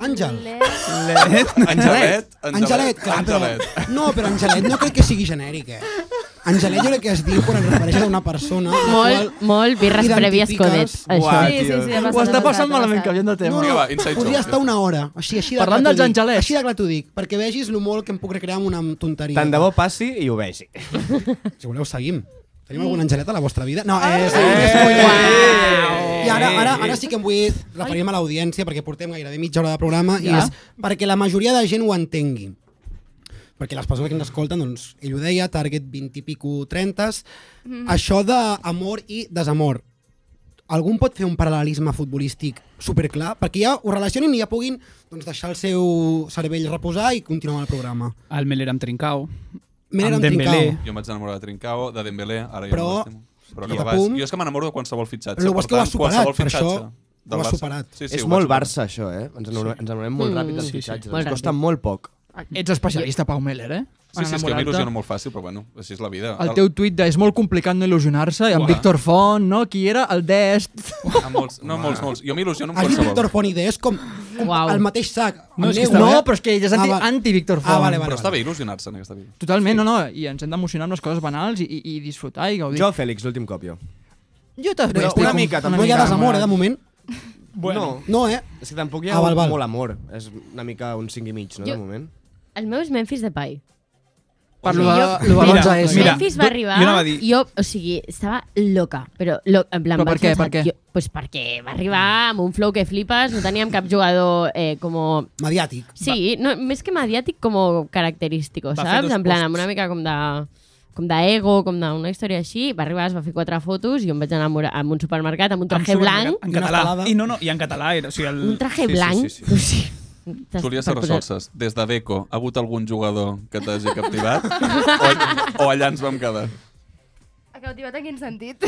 Àngel. Let. Angelet. Angelet, clar, però... Angelet. No, però Angelet no crec que sigui genèric, eh? Angelet jo crec que es diu quan es refereix a una persona... Molt, molt birres prèvies codets, això. Sí, sí, sí, Ho està ha passant malament, canviant de tema. No, Vinga, no, inside podria estar una hora. Així, així de Parlant clar t'ho dels dic. angelets. Així de clar t'ho dic, perquè vegis lo molt que em puc recrear amb una tonteria. Tant de bo passi i ho vegi. Si voleu, seguim. Tenim algun angelet a la vostra vida? No, eh, és un spoiler. I ara, ara, ara sí que em vull referir-me a l'audiència, perquè portem gairebé mitja hora de programa, i Ja. és perquè la majoria de gent ho entengui. Perquè les persones que ens escolten, doncs, ell ho deia, target 20 i pico 30, això d'amor i desamor. Algú pot fer un paral·lelisme futbolístic superclar? Perquè ja ho relacionin i ja puguin doncs, deixar el seu cervell reposar i continuar el programa. El Meller amb Trincao. Mira, Amb amb Dembélé. Trincao. Jo em vaig enamorar de Trincao, de Dembélé, ara ja Però- no m'estimo. Però que vas. Jo és que m'enamoro de qualsevol fitxatge. Però és per que ho ha tant, superat, qualsevol per això ho ha Barça. superat. Sí, sí, és molt Barça, això, eh? Ens enamorem, ens enamorem molt Mm. ràpid dels Sí, sí. fitxatges. Molt Ens costa ràpid. molt poc. Ets especialista, Pau Meller, eh? Sí, sí, és que Enamorar-te. m'il·lusiono molt fàcil, però bueno, així és la vida. El teu tuit de és molt complicat no il·lusionar-se, amb. Víctor Font, no? Qui era? El Dest. Amb molts, no, molts, molts. Jo m'il·lusiono amb Has dit qualsevol. Víctor Font i és com Uau. el mateix sac. No, és que Neu, està- No, però és que ell és anti, Ah, va. anti-Víctor Font. Ah, vale, vale. Però està bé il·lusionar-se en aquesta vida. Totalment, no, no, i ens hem d'emocionar amb les coses banals i, i, i disfrutar i gaudir. Jo, Fèlix, l'últim cop, jo. jo també Però una mica, tampoc No hi ha desamor, eh, de moment. Bueno. No, eh? És que tampoc hi ha Ah, val, val. molt amor. És una mica un 5 i mig, no, Jo- de moment? El meu és Memphis Depay. Per Sí, lo lo de Mira, l'11S. mira. Memphis va arribar, jo anava a dir- jo, o sigui, estava loca, però lo, en plan, Però per què, pensar, per què? Jo, pues perquè va arribar amb un flow que flipes, no teníem cap jugador eh, com... Mediàtic. Sí, no, més que mediàtic, com característico, Va fer saps? En plan, posts. amb una mica com de com d'ego, com d'una història així, va arribar, es va fer quatre fotos i jo em vaig enamorar amb un supermercat, amb un traje blanc, En català. I no, no, i en català. Era, o sigui, el... un traje sí, sí, blanc. sí, O sigui, per posar- Serrasolses, des de Deco, ha hagut algun jugador que t'hagi captivat? o, o allà ens vam quedar? Ha cautivat en quin sentit?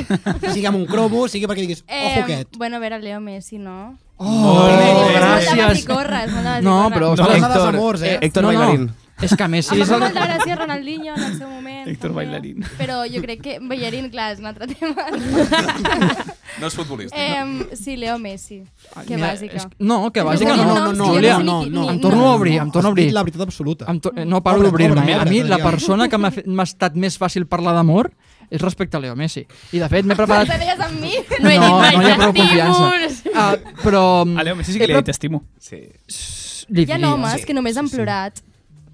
Sigui amb un cromo, sigui perquè diguis, ojo aquest. bueno, a veure, Leo Messi, no? Oh, Oh, de gràcies. baticorra. No, però... No, les desamors, eh? Héctor no, no, Bailarín. És que Messi Em és fa el... molta gràcia Ronaldinho en el seu moment. Héctor també. Bailarín. Però jo crec que Ballarín, clar, és un altre tema. No és futbolista. eh, sí, Leo Messi. Que Mira, bàsica. és- No, que bàsica no, no. no, no, no, no, no, no. em torno a obrir, em torno a obrir. la veritat absoluta. Em to eh, no paro d'obrir-me. A mi, que la persona que m'ha estat més fàcil parlar d'amor és respecte a Leo Messi. I de fet m'he preparat... Te deies amb mi? No no, no hi ha prou confiança. Uh, però... A Leo Messi sí que li he dit t'estimo. Sí. Hi ha homes que només han plorat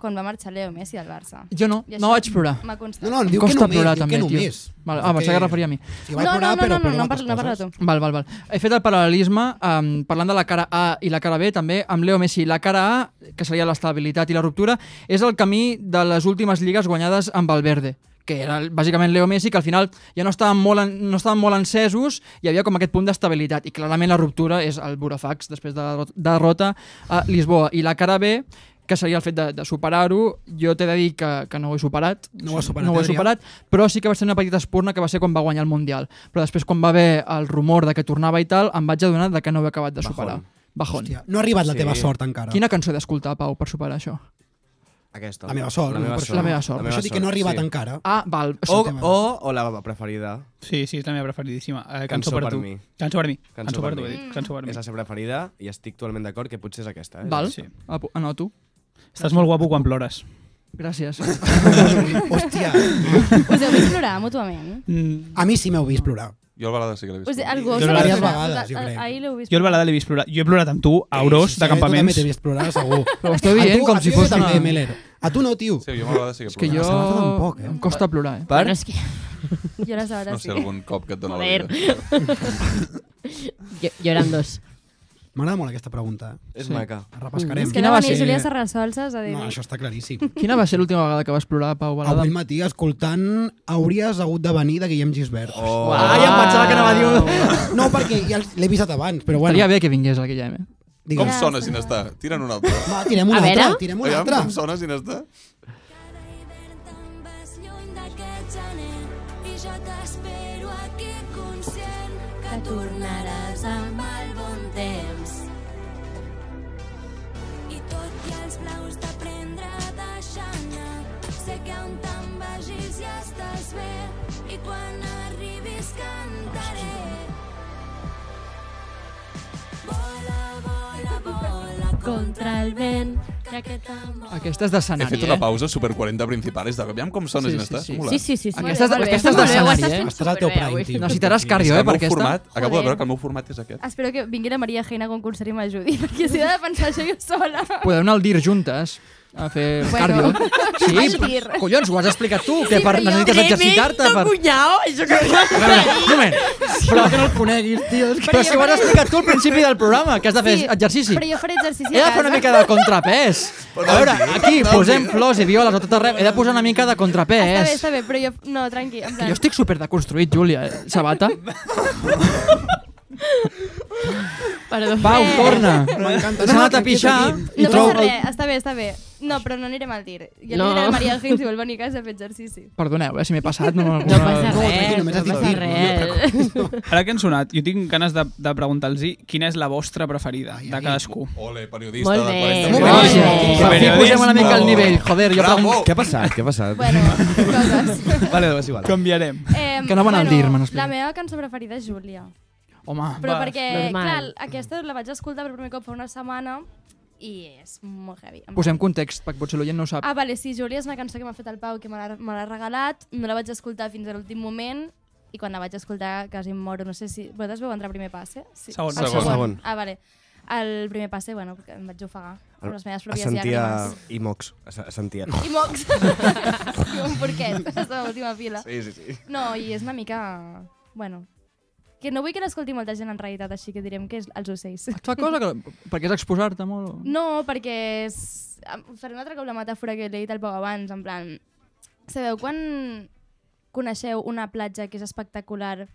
quan va marxar Leo Messi del Barça. Jo no, I no vaig plorar. M'ha constat. No, no, diu Em que costa només, plorar diu també, que tio. només. Vale, ah, pensava que referia a mi. Sí, No, no, plorar, no, però, no, però no, no, altres parla, no parla tu. Val, val, val. He fet el paral·lelisme um, parlant de la cara A i la cara B també amb Leo Messi. La cara A, que seria l'estabilitat i la ruptura, és el camí de les últimes lligues guanyades amb Valverde que era bàsicament Leo Messi, que al final ja no estaven molt, en, no estaven molt encesos, hi havia com aquest punt d'estabilitat, i clarament la ruptura és el Burofax després de la derrota a Lisboa. I la cara B, que seria el fet de, de superar-ho, jo t'he de dir que, que no ho he superat, No ho has superat, no ho he superat, però sí que va ser una petita espurna que va ser quan va guanyar el Mundial. Però després, quan va haver el rumor de que tornava i tal, em vaig adonar de que no ho he acabat de superar. Bajón. Hòstia, no ha arribat la Sí. teva sort encara. Quina cançó he d'escoltar, Pau, per superar això? Aquesta. La meva sort, La no? meva Per sort. La meva sort. La meva això dic que no ha arribat sí. encara. Ah, val. O, o, o la preferida. Sí, sí, és la meva preferidíssima. Eh, Cançó cançó, per, per tu. mi. Cançó per mi. Cançó Cançó, per per tu, he dit. Cançó per mi. És la seva preferida i estic totalment d'acord que potser és aquesta. Eh? Val? Sí. Anoto. Estàs molt guapo quan plores. Gràcies. Hòstia, Us heu vist plorar mútuament? Mm, a mi sí m'heu vist plorar. Jo al balada sí que l'he vist. Us, algú Jo us heu diverses vist vegades, jo crec. Ahir l'heu vist jo al balada l'he vist plorar. Jo he plorat amb tu a Euros, Sí, sí, de Tu també t'he vist plorar, segur. Però ho esteu A dient tu- com si fos una... A tu no, tio. Sí, jo a balada sí que És que ploro. jo... Tampoc, eh? Em costa plorar, eh? Per? Bueno, és que... Jo les hores No sí. sé, algun cop que et dona la vida. jo, jo eren dos. M'agrada molt aquesta pregunta. eh? És Sí. maca. La repescarem. És que Quina no va ser? Júlia Serrasolses a dir No, això està claríssim. Quina va ser l'última vegada que vas plorar, Pau Balada? Avui matí, escoltant Hauries hagut de venir de Guillem Gisbert. Oh. Ah, ja em pensava que anava a dir... No, perquè ja l'he visat abans, però bueno. Estaria bé que vingués el Guillem, eh? Com Digues. sona si n'està? Tira'n un altre. Va, tirem un A altre, tirem un altre. com sona si n'està? T'espero aquí conscient que tornaràs amb el bon temps. Els blaus d'aprendre a deixar anar Sé que on te'n vagis ja estàs bé i quan arribis cantaré. Vola, vola, vola Contra el vent. Aquesta és He d'escenari, fet una eh? pausa super 40 principals. De... Aviam com sona Sí, sí, sí, sí, sí. sí. Sí. Aquesta és aquesta és d'escenari, eh? Estàs al teu prime, tio. Necessitaràs cardio, que eh, per aquesta. format, acabo de veure que el meu format és aquest. Espero que vingui la Maria Geina a concurs i m'ajudi, perquè si he de pensar això jo sola... Podeu anar al DIR juntes a fer Bueno. cardio. Sí, però- collons, ho has explicat tu, que per, però jo- necessites exercitar-te. Per... cunyao, això que... A veure, un moment. Però que no el coneguis, tio. Però, si ho has explicat tu al principi del programa, que has de fer Sí, exercici. Però jo faré exercici He de fer una mica de contrapès. A veure, aquí posem flors i violes a tot arreu. He de posar una mica de Està bé, contrapès. està bé, però jo... No, tranqui, en Que plan... jo estic super deconstruït, Júlia. eh? Sabata. Perdó. Pau, Eh. torna. M'encanta. S'ha anat a pixar i No trobo... passa res, està bé, està bé. No, però no anirem al tir. Jo No. no. diré a Maria Gil si vol venir a casa a fer exercici. Perdoneu, eh, si m'he passat. No, No passa No, res, tranqui, només no has dit passa dir, res. Ara que han sonat, jo tinc ganes de, de preguntar-los quina és la vostra preferida Ai, de ai. cadascú. Ole, periodista Molt de bé. 40 Molt minuts. bé. Posem una mica al nivell, joder. Jo Bravo. pregunto... Què ha passat? Què ha passat? Bueno, coses. Vale, és igual. Canviarem. Eh, Que no van al dir, m'han explicat. La meva cançó preferida és Júlia. Home, Però Va, perquè, normal. clar, aquesta la vaig escoltar per primer cop fa una setmana i és molt heavy. Em posem context, perquè potser l'oient no ho sap. Ah, vale, sí, Júlia és una cançó que m'ha fet el Pau, que me l'ha regalat, no la vaig escoltar fins a l'últim moment, i quan la vaig escoltar quasi em moro, no sé si... Vosaltres veu entrar a primer passe? Sí. Segon. El Segon. Segon. Ah, vale. El primer passe, bueno, perquè em vaig ofegar amb les meves Es pròpies sentia llàgrimes. Imox. Es es sentia. I mocs. I un porquet. Estava a l'última fila. Sí, sí, sí. No, i és una mica... Bueno, que no vull que l'escolti molta gent en realitat, així que direm que és els ocells. Et fa cosa que... Perquè és exposar-te molt... o- No, perquè és... faré un altre cop la metàfora que he dit al Pau abans, en plan... Sabeu, quan coneixeu una platja que és espectacular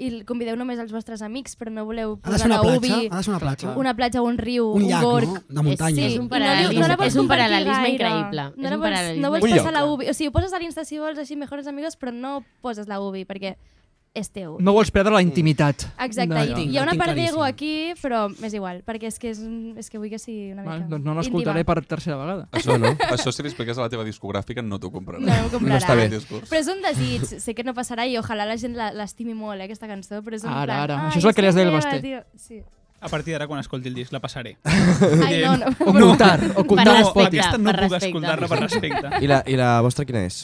i convideu només els vostres amics, però no voleu posar una la platja, ubi, ha de ser una platja. una platja o un riu, Un un, llac, gorg... no? De muntanya. És un paral·lelisme, la vols és un paral·lelisme gaire. increïble. No, és un vols, paral·lelisme no vols Un passar lloc. la ubi. O sigui, ho poses a l'Insta si vols, així, mejores amigos, però no poses la ubi, perquè és teu. No vols perdre la intimitat. Exacte, d'allò. i hi ha una part d'ego aquí, però m'és igual, perquè és que, és, és que vull que sigui una mica Val, doncs no l'escoltaré per tercera vegada. Això no. Això si li expliques a la teva discogràfica no t'ho comprarà. No, ho comprarà. No està bé. Però és un desig, sé que no passarà i ojalà la gent la- l'estimi molt, eh, aquesta cançó, però és un Ara, plan... ara. "Ai, Això és el que li has de dir al Basté." tio". Sí. A partir d'ara, quan escolti el disc, la passaré. Ai, no, no. Ocultar, ocultar Per no. Aquesta no puc escoltar-la per respecte. I la, I la vostra quina és?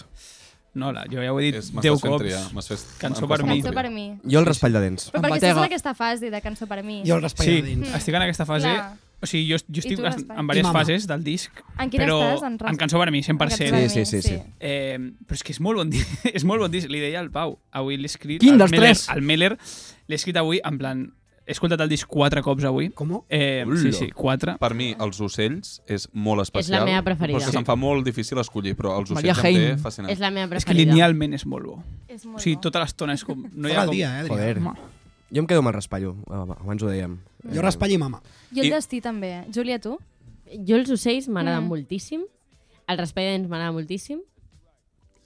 No, la, jo ja ho he dit És- deu cops. triar, m'has fet- Cançó per mi. Cançó per mi. Jo el raspall de dents. Però perquè estàs en aquesta fase de cançó per mi. Jo el raspall Sí, de dins. estic en aquesta fase... Clar. O sigui, jo, jo estic en, en diverses fases del disc, En però estàs? En, en cançó per mi, 100%. En cançó per Sí, mi, sí, sí, sí. Eh, però és que és molt bon disc. és molt bon disc. Li deia al Pau, avui l'he escrit... Quin al dels tres? Al Meller l'he escrit avui, en plan... He escoltat el disc quatre cops avui. Com? Eh, Ula. sí, sí, quatre. Per mi, els ocells és molt especial. meva preferida. Però és que se'm fa molt difícil escollir, però els Maria ocells té Hein. fascinant. És la meva És que preferida. linealment és molt bo. És molt O sigui, tota l'estona és com... No hi ha com... dia, eh? Joder. Home. Jo em quedo amb el raspallo, abans ho dèiem. Jo raspall i mama. I el I- destí també. Júlia, tu? Jo els ocells m'agraden Mm. moltíssim, el raspall de dents m'agrada moltíssim,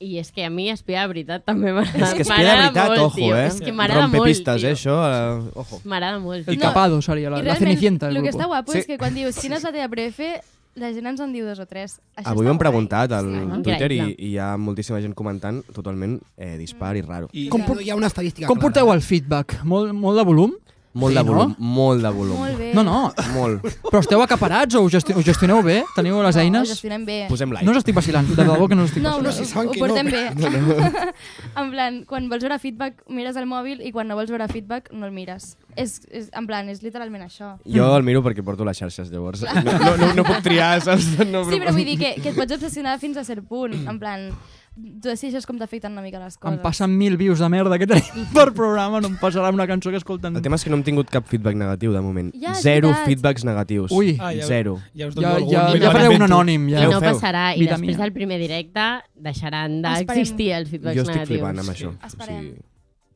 i és que a mi espiar de veritat també m'agrada És que espia de veritat, molt, ojo, eh? És que m'agrada molt, Rompepistes, tio. eh, això. Uh, ojo. M'agrada molt. El. No, capado seria, la, la cenicienta el que està guapo Sí. és que quan dius quina és la teva prefe, la gent ens en diu dos o tres. Això Avui m'han preguntat al Sí. Twitter i, i hi ha moltíssima gent comentant totalment eh, dispar i raro. I, Com hi ha una estadística Com clara. porteu el feedback? Molt, molt de volum? Molt Sí, de no? volum, molt de volum. Molt bé. No, no. Molt. Però esteu acaparats o ho, gesti ho gestioneu bé? Teniu les No, ho eines? gestionem bé. Posem like. No us estic vacilant, de debò que no us estic No, no, vacilant. si saben ho que no, portem però- bé. en plan, quan vols veure feedback, mires el mòbil i quan no vols veure feedback, no el mires. És, és, en plan, és literalment això. Jo el miro perquè porto les xarxes, llavors. No, no, no, no puc triar, saps? No, Sí, però vull dir que, que et pots obsessionar fins a cert punt. En plan, decideixes com t'afecten una mica les coses. Em passen mil views de merda que tenim per programa, no em passarà una cançó que escolten... El tema és que no hem tingut cap feedback negatiu, de moment. Ja, Zero veritat. feedbacks negatius. Ui. Ah, ja- Zero. ja us dono Ja, algun. ja, ja faré un anònim, ja. I no passarà, i Vida després mia. del primer directe deixaran d'existir els feedbacks Jo estic negatius. flipant amb això. Esperem.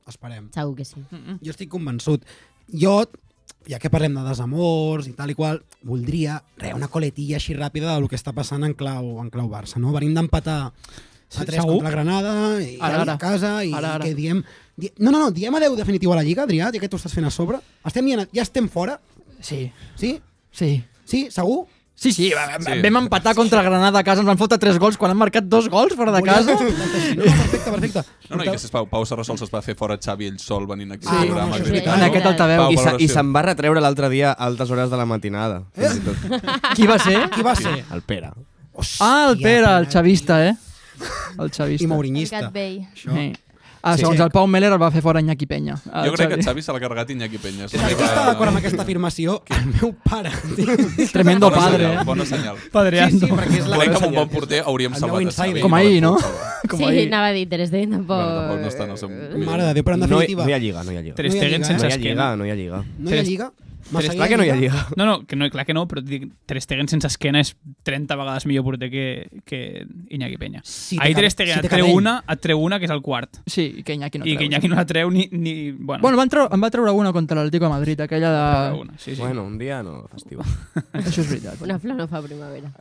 Esperem. Segur que sí. Jo estic convençut. Jo, ja que parlem de desamors i tal i qual, voldria, re, una coletilla així ràpida del que està passant en clau, en clau Barça, no? Venim d'empatar a tres Segur? contra Granada i Ara, ara. a casa i, Ara, ara. que diem... di- No, no, no, diem adeu definitiu a la Lliga, Adrià, ja que tu estàs fent a sobre. Estem dient, ja estem fora? Sí, Sí? sí. Sí? Segur? Sí, sí, Sí. vam empatar contra Granada a casa, ens van fotre tres gols quan han marcat dos gols fora de casa. No, perfecte, perfecte. No, no, i que sisplau, Pau Serrasol es va fer fora Xavi ell sol venint aquí Ah, al no, programa. criticant. veritat. En aquest altaveu. Pau, I, se- I se'n va retreure l'altre dia a altes hores de la matinada. Eh? i. Qui va ser? Qui va ser? El Pere. Ah, el Pere, el xavista, eh? El xavista. I El Mourinista. Gat Bay. Sí. Ah, Sí, segons sí. el Pau Meller el va fer fora Iñaki Penya. El Jo crec que Xavi. Xavi se l'ha carregat Iñaki Peña. Saps qui està d'acord amb aquesta afirmació? El meu pare. Tremendo Bona padre, senyal, eh? bona senyal. Padreando. Sí, sí, perquè és la Crec que amb un bon porter hauríem El salvat a Xavi. insider. Com no ahir, no? Com sí, ahir. anava a dir, Ter Stegen tampoc... Bueno, tampoc no està el seu nivell. Mare de Déu, però en No, hi- definitiva... no hi ha lliga, no hi ha lliga. Ter No hi ha Stegen lliga, No sense hi ha lliga, no hi ha lliga. No hi ha lliga? Massa Clar que no hi ha lliga. No, no, que no, clar que no, però dic, Ter Stegen sense esquena és 30 vegades millor porter que, que Iñaki Peña. Si Ahir Ter Stegen si et treu una, et treu una, que és el quart. Sí, i que Iñaki no I treu. que Iñaki no la treu ni... ni bueno, Bueno, van treu, em va treure una contra l'Atlético de Madrid, aquella de... una, sí, sí. Bueno, un dia no, festiva. Això és veritat. Una flor no fa primavera.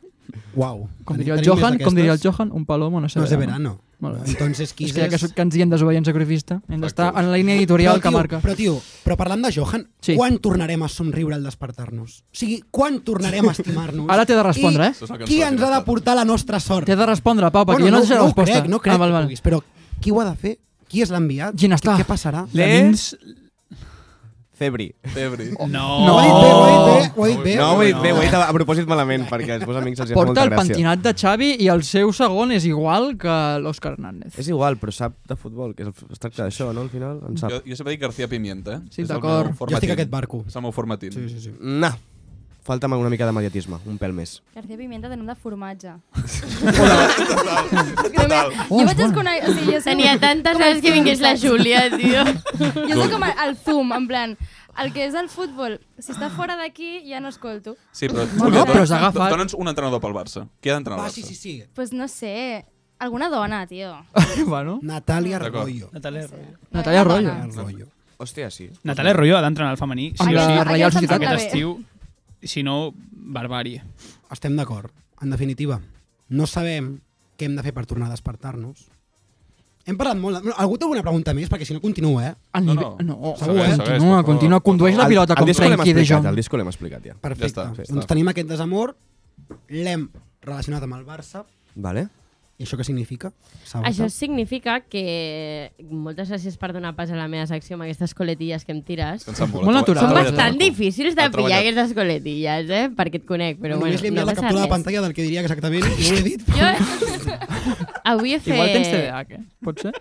Uau. Com diria el Johan, com diria el? Johan, un palomo no sé No és de verano. Molt bé. Entonces, És que ja que, que ens diem desobediència sacrifista, hem d'estar en la línia editorial que tio, marca. Però, tio, però parlant de Johan, Sí. quan tornarem a somriure al despertar-nos? O sigui, quan tornarem a estimar-nos? Ara t'he de respondre, I eh? És Qui ens ha de portar la nostra sort? T'he de respondre, Pau, perquè bueno, jo no, no, sé la no resposta. crec, no crec ah, val, que val. puguis, però qui ho ha de fer? Qui és l'enviat? Ginestà. Què passarà? Lens... Febri. Febri. No. No. Ho ha dit bé, ho ha dit bé, ho ha dit bé. No, ho he dit bé, ho he dit a, a propòsit malament, perquè als meus amics els hi fa Porta molta el gràcia. pentinat de Xavi i el seu segon és igual que l'Òscar Hernández. És igual, però sap de futbol, que és el, es tracta d'això, no, al final? En sap. Jo, jo sempre dic García Pimienta? Sí, És el d'acord. Jo estic a aquest barco. És el meu formatín. Sí, sí, sí. No, falta'm una mica de mediatisme, un pèl més. García Pimienta té nom de formatge. Total. Jo vaig desconèixer... O sigui, jo soc, Tenia tantes ganes que vingués la Júlia, tio. jo soc com el, el zoom, en plan, el que és el futbol, si està fora d'aquí ja no escolto. Sí, però, no, Júlia, però do- s'ha agafat. Dona'ns un entrenador pel Barça. Qui ha d'entrenar Va, el sí, Barça? sí, sí. Pues no sé, alguna dona, tio. bueno, Natàlia D'acord. Arroyo. Natalia Arroyo. Natalia Arroyo. Arroyo. Hòstia, sí. Natalia Arroyo ha d'entrenar al femení. Sí sí. Reial em Societat. Aquest estiu, si no, barbàrie. Estem d'acord. En definitiva, no sabem què hem de fer per tornar a despertar-nos. Hem parlat molt... de- Algú té alguna pregunta més? Perquè si no continua, eh? El No, nivell... no. no, Segur, eh? Continua, continua. Condueix la pilota el com Frenkie de Jong. El disco l'hem explicat ja. Perfecte. Ja està, ja doncs està. tenim aquest desamor, l'hem relacionat amb el Barça, Vale? I això què significa? Sabata? Això significa que... Moltes gràcies per donar pas a la meva secció amb aquestes coletilles que em tires. Molt. Molt natural. Són bastant difícils de pillar aquestes coletilles, eh? Perquè et conec, però bueno, Només li he enviat no la captura de pantalla del que diria exactament i ho he dit. Jo avui he fet... Igual tens TDAH, eh? Pot ser?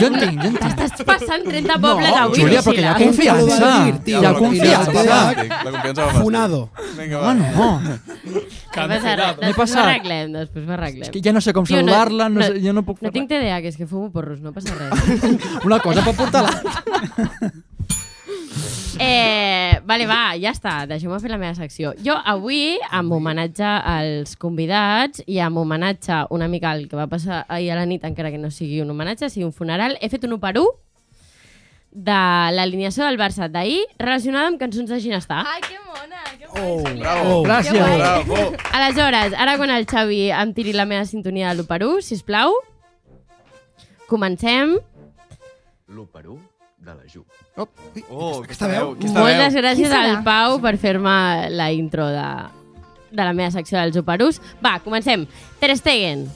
Jo en tinc, jo en tinc. T'estàs passant 30 pobles No, avui, Júlia, perquè hi ha confiança. Hi ha La confiança La confiança va. Funado. Vinga, va. Ah, no. No M'he després ho passat. arreglem, després ho arreglem. És que ja no sé com no- saludar-la, no, no- sé, jo no puc No fer tinc res. TDA, que és que fumo porros, no passa res. Una cosa pot portar l'altra. Eh, vale, va, ja està, deixeu-me fer la meva secció. Jo avui, amb homenatge als convidats i amb homenatge una mica al que va passar ahir a la nit, encara que no sigui un homenatge, sigui un funeral, he fet un 1 per 1 de l'alineació del Barça d'ahir relacionada amb cançons de Ginestar. Ai, que mona, que Oh. Bravo. Gràcies. Que. Bravo. Aleshores, ara quan el Xavi em tiri la meva sintonia de l'1 per 1, sisplau, comencem. L'1 per 1 de la Ju. Oh, ui, Oh, aquesta veu. Moltes gràcies Qui serà? al Pau per fer-me la intro de, de la meva secció dels operus. Va, comencem. Ter Stegen.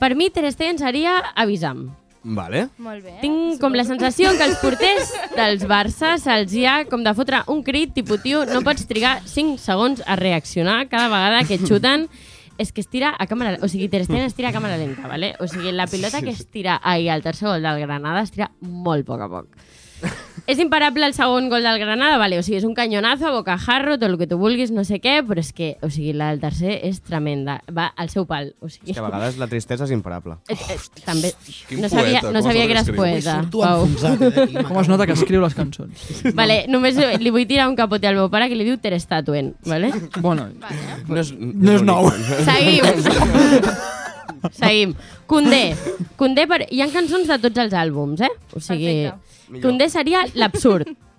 Per mi, Ter Stegen seria avisam. Vale. Molt bé. Tinc com la sensació que els porters dels Barça se'ls hi ha com de fotre un crit tipus, tio, no pots trigar 5 segons a reaccionar cada vegada que et xuten és que es tira a càmera... O sigui, Ter Stegen es tira a càmera lenta, ¿vale? O sigui, la pilota que es tira ahir al tercer gol del Granada es tira molt a poc a poc. És imparable el segon gol del Granada, vale? o sigui, és un canyonazo a bocajarro, tot el que tu vulguis, no sé què, però és que, o sigui, la del tercer és tremenda. Va al seu pal, o sigui... És que a vegades la tristesa és imparable. Eh, eh, també, Quin no sabia, poeta, no sabia que eres poeta. Pau. eh. Com es nota que escriu les cançons. Vale, només li vull tirar un capote al meu pare que li diu Ter Statuen, vale? Bueno, No és, no és nou. Seguim. Seguim. Condé. Condé per... Hi ha cançons de tots els àlbums, eh? O sigui, Perfecte. Condé seria l'absurd.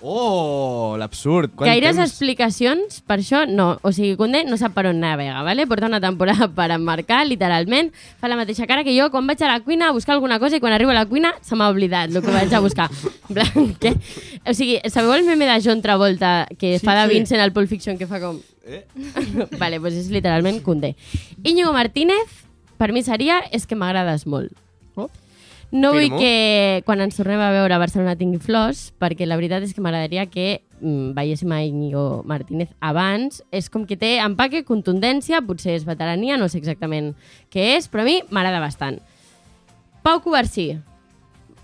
Oh, l'absurd. Gaires temps? explicacions per això no. O sigui, Condé no sap per on navega, ¿vale? porta una temporada per emmarcar, literalment. Fa la mateixa cara que jo quan vaig a la cuina a buscar alguna cosa i quan arribo a la cuina se m'ha oblidat el que vaig a buscar. Què? O sigui, sabeu el meme de John Travolta que Sí, fa de sí. Vincent al Pulp Fiction que fa com... Eh? vale, doncs és literalment Condé. Íñigo Martínez, per mi seria és que m'agrades molt. Oh. No vull que quan ens tornem a veure Barcelona tingui flors, perquè la veritat és que m'agradaria que mm, veiéssim a Íñigo Martínez abans. És com que té empaque, contundència, potser és veterania, no sé exactament què és, però a mi m'agrada bastant. Pau Covarsí,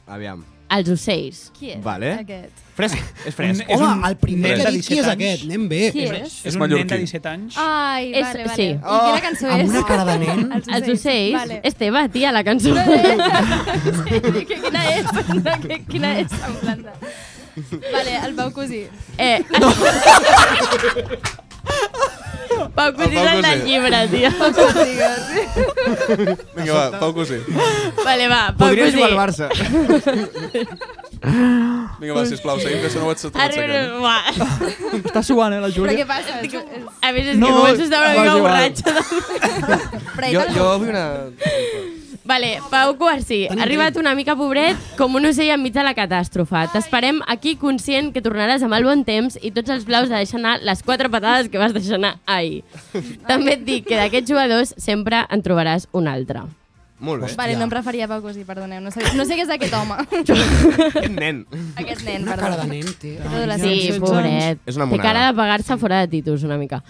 Aviam. Els ocells. Qui és Vale. aquest? Fresc, és fresc. És Home, un el primer nen que dic qui 17 és aquest, anem bé. Qui és? És És un nen mallorquí. de 17 anys. Ai, És- vale, vale. sí. I quina cançó és? Amb una cara de nen. Els ocells. Vale. Esteve, tia, la cançó. sí, que quina és? No, que, quina és semblant de... Vale, el Pau Cosí. Eh, Pau Cosí és el llibre, tia. Vinga, va, Pau Cosí. Vale, va, Pau Podria jugar al Barça. Vinga, va, sisplau, seguim, que això no ho ets Arriba, secret. Està suant, eh, la Però què Júlia? passa? A més, és No, que començo a estar una mica borratxa. Jo, jo vull una... Vale, Pau Coarsí, ha arribat una mica pobret com un ocell enmig de la catàstrofe. T'esperem aquí conscient que tornaràs amb el bon temps i tots els blaus de deixar anar les quatre patades que vas deixar anar ahir. També et dic que d'aquests jugadors sempre en trobaràs un altre. Molt bé. Vale, no em referia a Pau Cosí, perdoneu. No sé, no sé què és aquest home. Aquest nen. aquest nen, Una perdó. cara de nen, té. Sí, 16 pobret. És una Té monada. cara de pagar-se fora de Titus una mica.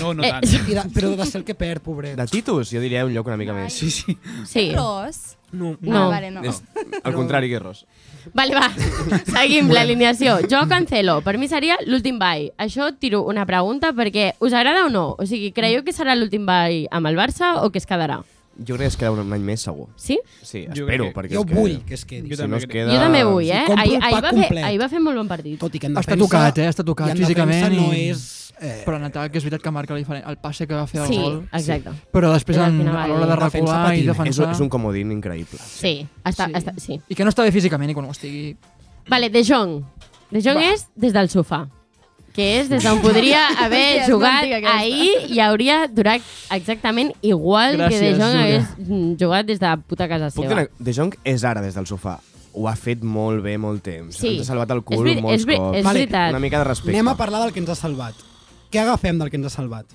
No, no Eh, tant. I de, però de ser el que perd, pobret. De Titus, jo diria un lloc una mica més. Sí, sí. Sí. Ros? No. No. Ah, vale, no. És al contrari que Ros. Vale, va, seguim l'alineació. Jo cancelo. Per mi seria l'últim ball. Això tiro una pregunta perquè us agrada o no? O sigui, creieu que serà l'últim ball amb el Barça o que es quedarà? Jo crec que es queda un any més, segur. Sí? Sí, Jo espero, crec que- perquè Jo es queda. vull que es quedi. Jo Si també no es crec. queda... Jo també vull, eh? si compro Ahir, el ahir, pack va fer, complet. ahir va fer molt bon partit. Tot i que en Està defensa... tocat, eh? Està tocat i en físicament defensa no i- és... Eh, Però en atac és veritat que marca la diferència. El passe que va fer el Sí, gol. exacte. Però després al en, final a l'hora de defensa recular i. És, defensar... un- és un comodín increïble. Sí, està, Sí. sí. Està, sí. I que no està bé físicament i quan ho estigui... Vale, De Jong. De Jong Va. és des del sofà que és des d'on podria haver és jugat ahir i hauria durat exactament igual que De Gràcies, Jong Júlia. hagués jugat des de puta casa seva. una... De Jong és ara des del sofà. Ho ha fet molt bé molt temps. Sí. Ens ha salvat el És cul veri- molts és cops. és veritat. Una mica de respecte. Anem a parlar del que ens ha salvat. Què agafem del que ens ha salvat?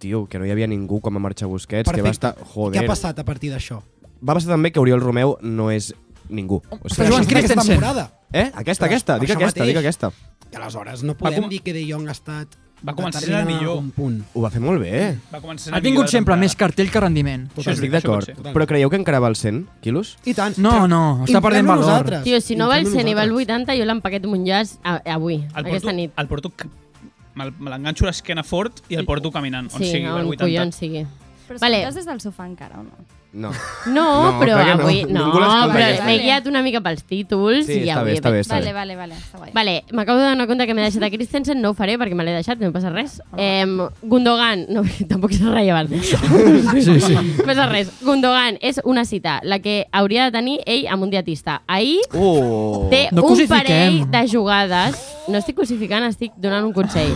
Tio, que no hi havia ningú com a marxar Busquets, que va estar... Joder. Què ha passat a partir d'això? Va passar també que Oriol Romeu no és ningú. O Però Joan Christensen. temporada. Eh? Aquesta, aquesta, dic aquesta, dic aquesta. I aleshores no podem com- dir que De Jong ha estat Va començar determinant millor. un punt. Ho va fer molt bé. Va començar Ha tingut sempre més cartell que rendiment. Això Estic d'acord. Però creieu que encara val 100 quilos? I tant. No, no, està perdent valor. nosaltres. Tio, si no val Inflem-lo 100 i val nosaltres. 80, jo l'empaqueto amb un llaç a- avui, El aquesta porto, nit. el porto me l'enganxo a l'esquena fort i el porto caminant. On Sí, sigui, on val 80. collons sigui. Però Vale. vale. des del sofà encara o no? No. No, No, però no. avui... No, l'escolta però m'he guiat una mica pels títols Sí, i està avui... bé, està bé, està Vale, bé. vale, vale, està guai. Vale, m'acabo de donar compte que m'he deixat a Christensen, no ho faré perquè me l'he deixat, no passa res. Eh, Gundogan, no, tampoc és rellevant. Sí, sí. No passa res. Gundogan és una cita, la que hauria de tenir ell amb un dietista. Ahir Oh. té No un parell de jugades, no estic cosificant, estic donant un consell.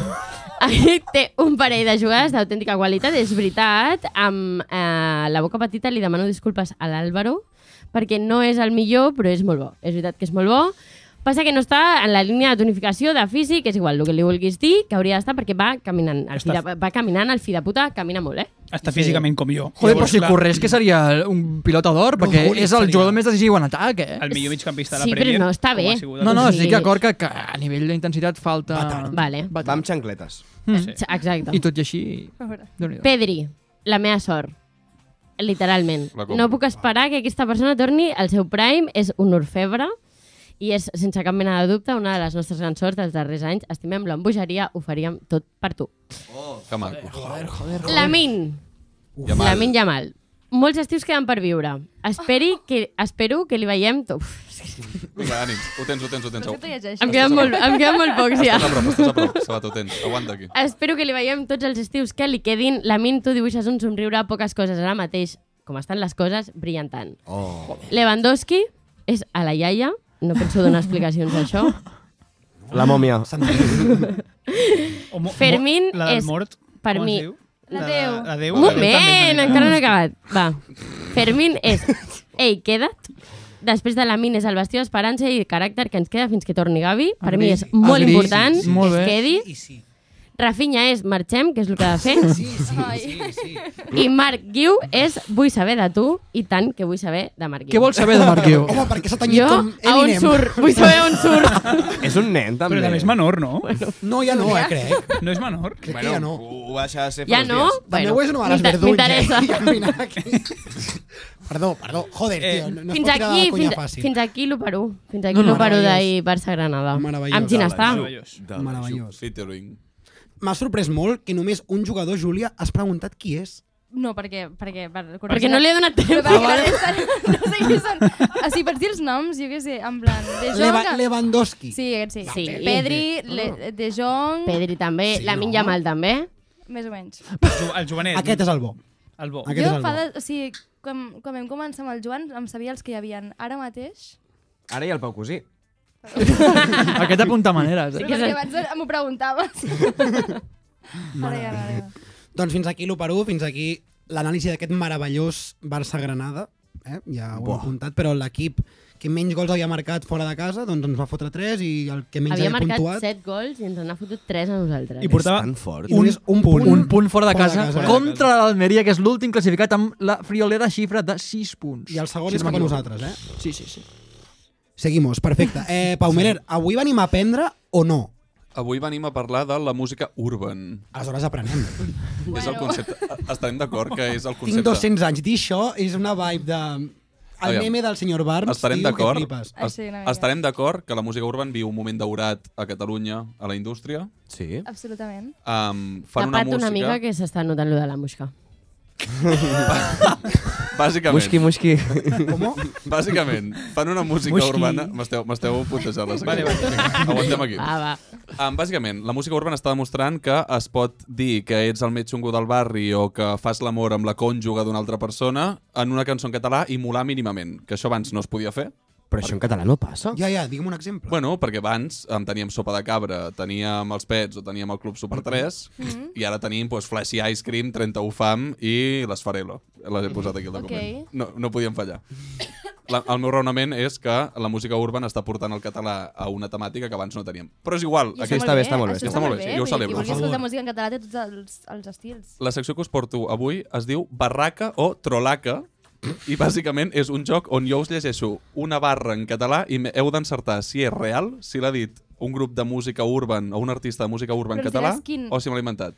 Ahir té un parell de jugades d'autèntica qualitat, és veritat, amb eh, la boca petita li demano disculpes a l'Àlvaro, perquè no és el millor, però és molt bo. És veritat que és molt bo. Passa que no està en la línia de tonificació, de físic, és igual el que li vulguis dir, que hauria d'estar perquè va caminant. El fi de, va caminant, el fi de puta camina molt, eh? Està físicament com jo. Joder, però si la- corres que seria un pilota d'or, perquè Gullit és el seria. jugador més decisiu en atac, eh? El millor migcampista de la Sí, però Premier. no està bé. No, no, estic sigui- d'acord que, que a nivell d'intensitat falta... Batant. Vale. Va amb xancletes. Mm. Sí. Exacte. I tot i així... Pedri, la meva sort. Literalment. No puc esperar que aquesta persona torni al seu prime. És un orfebre i és, sense cap mena de dubte, una de les nostres grans sorts dels darrers anys. Estimem l'embogeria, ho faríem tot per tu. Que maco. Joder, joder, joder. Lamin. Yamal. Lamin Yamal. Molts estius queden per viure. Esperi que, espero que li veiem... tot. Uf, Vinga, ànims. Ho tens, ho tens, ho tens. Llegeixes? em, queden molt, em queden molt pocs ja. Estàs a prop, estàs a prop. Sabat, ho tens. Aguanta aquí. Espero que li veiem tots els estius que li quedin. Lamin, tu dibuixes un somriure, poques coses ara mateix, com estan les coses, brillantant. Oh. Lewandowski és a la iaia, no penso donar explicacions d'això. La mòmia. Fermín la del és, mort, per mi-? La de- Déu. La Déu. Moment, encara no he acabat. Va. Fermín és, ei, queda't. Després de la Min és el bastió d'esperança i caràcter que ens queda fins que torni Gavi. Per mi és molt Agri. important Molt que es quedi. I sí. Rafinha és Marxem, que és el que ha de fer. Sí, sí, Ai. sí, sí. I Marc Guiu és Vull saber de tu i tant que vull saber de Marc Guiu. Què vols saber de Marc Guiu? Home, perquè s'ha tenyit Jo, com a on Eminem. surt? Vull saber on surt. És un nen, també. Però també és menor, no? No, ja no, eh, crec. No és menor? Crec que ja no. Ho va deixar de ser fa Ja no? dies. També ho és verdulla. m'interessa. Ja vine aquí. Perdó, perdó. Joder, Eh, tio, no, no es Fins pot tirar aquí, conya fins, fàcil. fins aquí l'1 Fins aquí No, no, l'1 meravellós. d'ahir Barça-Granada. Meravellós. Amb quin està? Meravellós. Meravellós. Featuring. M'ha sorprès molt que només un jugador, Júlia, has preguntat qui és. No, perquè... perquè per Perquè no li he donat Però temps. perquè la resta no sé qui són. O sigui, pots dir els noms, jo què sé, en plan... De Jong... Leva Lewandowski. Sí, aquest sí. Sí. Pedri, Le, De Jong... Pedri també, Sí, la no? Minja Mal també. Més o menys. El, jo- el jovenet. Aquest és el bo. El bo. Aquest és jo el fa bo. de, o sigui, quan, quan vam començar amb el Joan, em sabia els que hi havien. Ara mateix... Ara hi ha el Pau Cosí. Aquest apunta maneres. Sí, Eh? que és perquè abans m'ho preguntaves. ara ja, ara ja. Doncs fins aquí l'1 per 1, fins aquí l'anàlisi d'aquest meravellós Barça-Granada. Eh? Ja ho hem Buah. apuntat, però l'equip que menys gols havia marcat fora de casa doncs ens va fotre 3 i el que menys Havia havia, marcat puntuat 7 gols i ens n'ha fotut 3 a nosaltres. I portava i només un punt, Un punt fora de Fora de casa, casa. contra l'Almeria, que és l'últim classificat amb la friolera xifra de 6 punts. i el segon Si és cap a nosaltres, eh? Sí, sí, sí. Seguimos, perfecte. Eh, Pau Meller, avui venim a aprendre o no? Avui venim a parlar de la música urban. Aleshores aprenem. És el concepte. Estarem d'acord que és el Tinc concepte. 200 anys. Dir això és una vibe de... El Aviam. meme del senyor Barnes, Estarem tio, que d'acord flipes. Es- una estarem d'acord que la música urban viu un moment daurat a Catalunya, a la indústria. Sí. Absolutament. Um, fan una Tapa't música... una mica que s'està notant lo de la musca. Bàsicament, Musqui, musqui. Com? bàsicament, fan una música Musqui. urbana... M'esteu puntejant la Vale, secció. Aguantem aquí. Va, va. Um, bàsicament, la música urbana està demostrant que es pot dir que ets el més xungo del barri o que fas l'amor amb la cònjuga d'una altra persona en una cançó en català i molar mínimament, que això abans no es podia fer. Però això en català no passa. Ja, ja, digue'm un exemple. Bueno, perquè abans um, teníem Sopa de Cabra, teníem els Pets o teníem el Club Super 3 Mhm. i ara tenim pues, Flashy Ice Cream, 31 Fam i les Farelo. Les he posat aquí al document. Ok. No, no podien fallar. La, el meu raonament és que la música urban està portant el català a una temàtica que abans no teníem. Però és igual. I Aquest... està bé, està molt bé, això està molt bé, sí, jo ho celebro. Qui vulgui Per música en català té tots els, els estils. La secció que us porto avui es diu Barraca o Trolaca i bàsicament és un joc on jo us llegeixo una barra en català i me- heu d'encertar si és real, si l'ha dit un grup de música urban o un artista de música urban Però ens català diràs quin- o si me l'he inventat.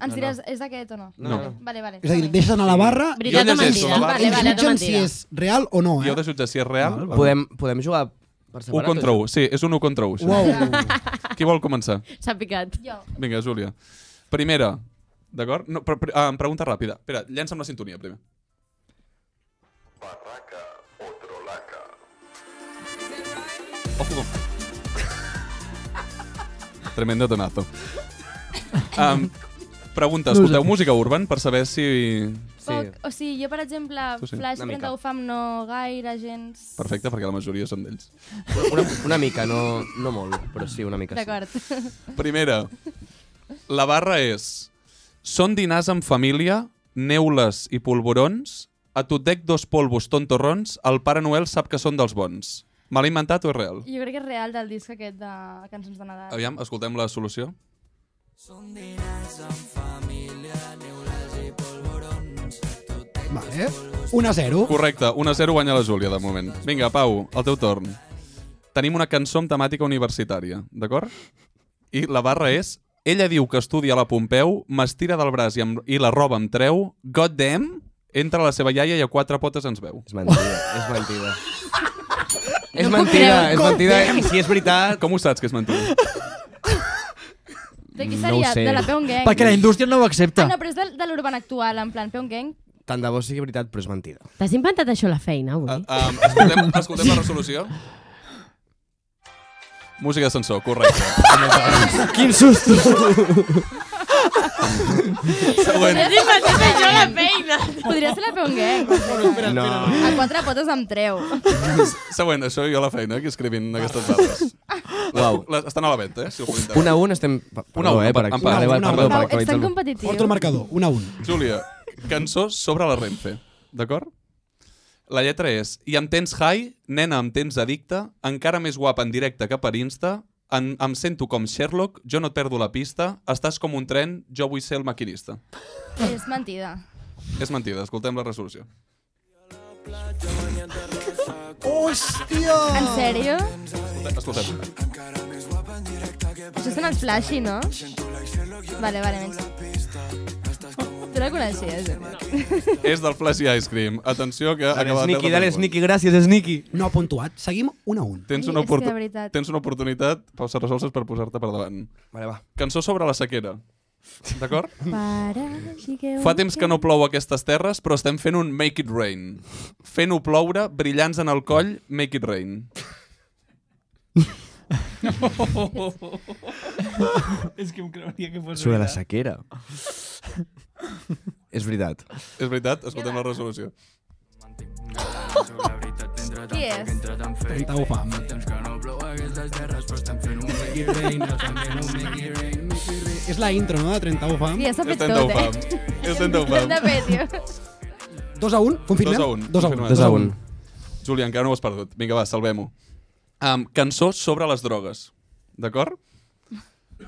Ens diràs, és aquest o no? No. Vale, vale. vale. És a dir, deixes anar la barra Veritat Jo o llegeixo mentida? la barra. Vale, ells vale, no jutgen si mentida. és real o no, eh? Jo he de jutjar si és real. Podem, podem jugar per 1 separat? contra 1. Sí, és un 1 contra 1. Això. Uau. Qui vol començar? S'ha picat. Jo. Vinga, Júlia. Primera, d'acord? No, però, però, ah, pregunta ràpida. Espera, llança'm la sintonia primer. Ojo. Tremendo tonazo. Um, pregunta, escolteu música urban per saber si... Sí. Poc, o sigui, jo, per exemple, Tu sí. Flash Una mica. 31 Fam no gaire gens... Perfecte, perquè la majoria són d'ells. Una, una mica, no, no molt, però sí, una mica. Sí. D'acord. Primera, la barra és Són dinars en família, neules i polvorons, a tu dec dos polvos tontorrons, el Pare Noel sap que són dels bons. Me l'he inventat o és real? Jo crec que és real del disc aquest de cançons de Nadal. Aviam, escoltem la solució. Vale. 1 a 0. Correcte, 1 a 0 guanya la Júlia de moment. Vinga, Pau, el teu torn. Tenim una cançó amb temàtica universitària, d'acord? I la barra és Ella diu que estudia a la Pompeu, m'estira del braç i, em, i la roba em treu, god damn, entra la seva iaia i a quatre potes ens veu. És mentida, és mentida. és No puc mentida, creure. és mentida. I si és veritat... Com ho saps que és mentida? De qui No seria? sé. de la Peon Gang. Perquè la indústria no ho accepta. Ah, no, però és de, de l'urban actual, en plan Peon Gang. Tant de bo sigui veritat, però és mentida. T'has inventat això a la feina, avui? Uh, um, escoltem, escoltem la resolució. Música d'ascensor, correcte. Quin susto! Següent. T'has inventat això a la feina! Podria ser la Peon Gang. No. A quatre potes em treu. Següent, això jo la feina, aquí escrivint aquestes. Uau. Les, estan a la venda, eh, si. Un a un estem... Un a un, eh, per, vale, Una a perdó, un. per Pau, ets tan actualitzar-me. competitiu. Porto el marcador, 1 a 1. Júlia, cançó sobre la Renfe, d'acord? La lletra és I em tens high, nena em tens addicte, encara més guapa en directe que per Insta, En, em sento com Sherlock, jo no et perdo la pista, estàs com un tren, jo vull ser el maquinista. És mentida. És mentida, escoltem la resolució. Hòstia! En sèrio? Escoltem. Això són els flashy, no? Vale, vale, menys. Tu la coneixies? És del Flashy Ice Cream. Atenció que acaba de Sneaky, perdre dale. Sneaky, gràcies, Sneaky. No ha puntuat. Seguim un a un. Tens una, és que oportu de veritat. tens una oportunitat, Pau Serrasolses, per posar-te per davant. Vale, va. Cançó sobre la sequera. D'acord? Fa temps que no plou aquestes terres, però estem fent un Make It Rain. Fent-ho ploure, brillants en el coll, Make It Rain. És que em creuria que fos Sobre la sequera. És veritat. És veritat? Escoltem la resolució. Qui és? 31 fam. És la intro, no?, de 31 fam. Sí, ja s'ha fet 31 tot, fam. eh? És 31 L'hem de fam. fer, tio. 2 a 1, confirmem? 2 a 1. Dos a un. confirmat. Dos a un. Júlia, encara no ho has perdut. Vinga, va, salvem-ho. Um, cançó sobre les drogues. D'acord?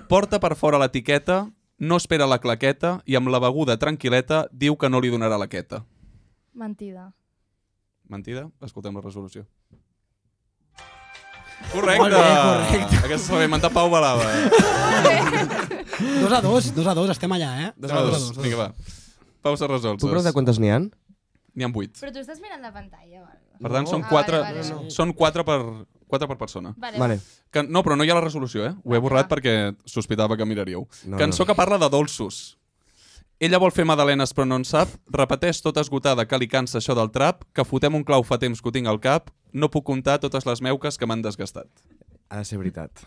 Porta per fora l'etiqueta, no espera la claqueta i amb la beguda tranquil·leta diu que no li donarà la queta. Mentida. Mentida? Escoltem la resolució. Correcte! Molt bé, correcte. Aquesta se l'ha inventat Pau Balava. 2 a 2, 2 a 2, estem allà, eh? Dos a dos. Vinga, va. Pau s'ha resolt. Puc preguntar quantes n'hi han? N'hi ha 8. Però tu estàs mirant la pantalla. Vale, Per tant, són Ah, 4 vale, vale, vale. són 4 per, 4 per persona. vale. Vale. Que, no, però no hi ha la resolució, eh? Ho he borrat perquè sospitava que miraríeu. No, Cançó no. que parla de dolços. Ella vol fer madalenes però no en sap, repeteix tota esgotada que li cansa això del trap, que fotem un clau fa temps que ho tinc al cap, no puc comptar totes les meuques que m'han desgastat. Ha de ser veritat.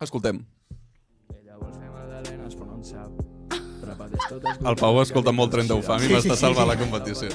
Escoltem. El Pau escolta molt tren d'ufam i m'està salvant la competició.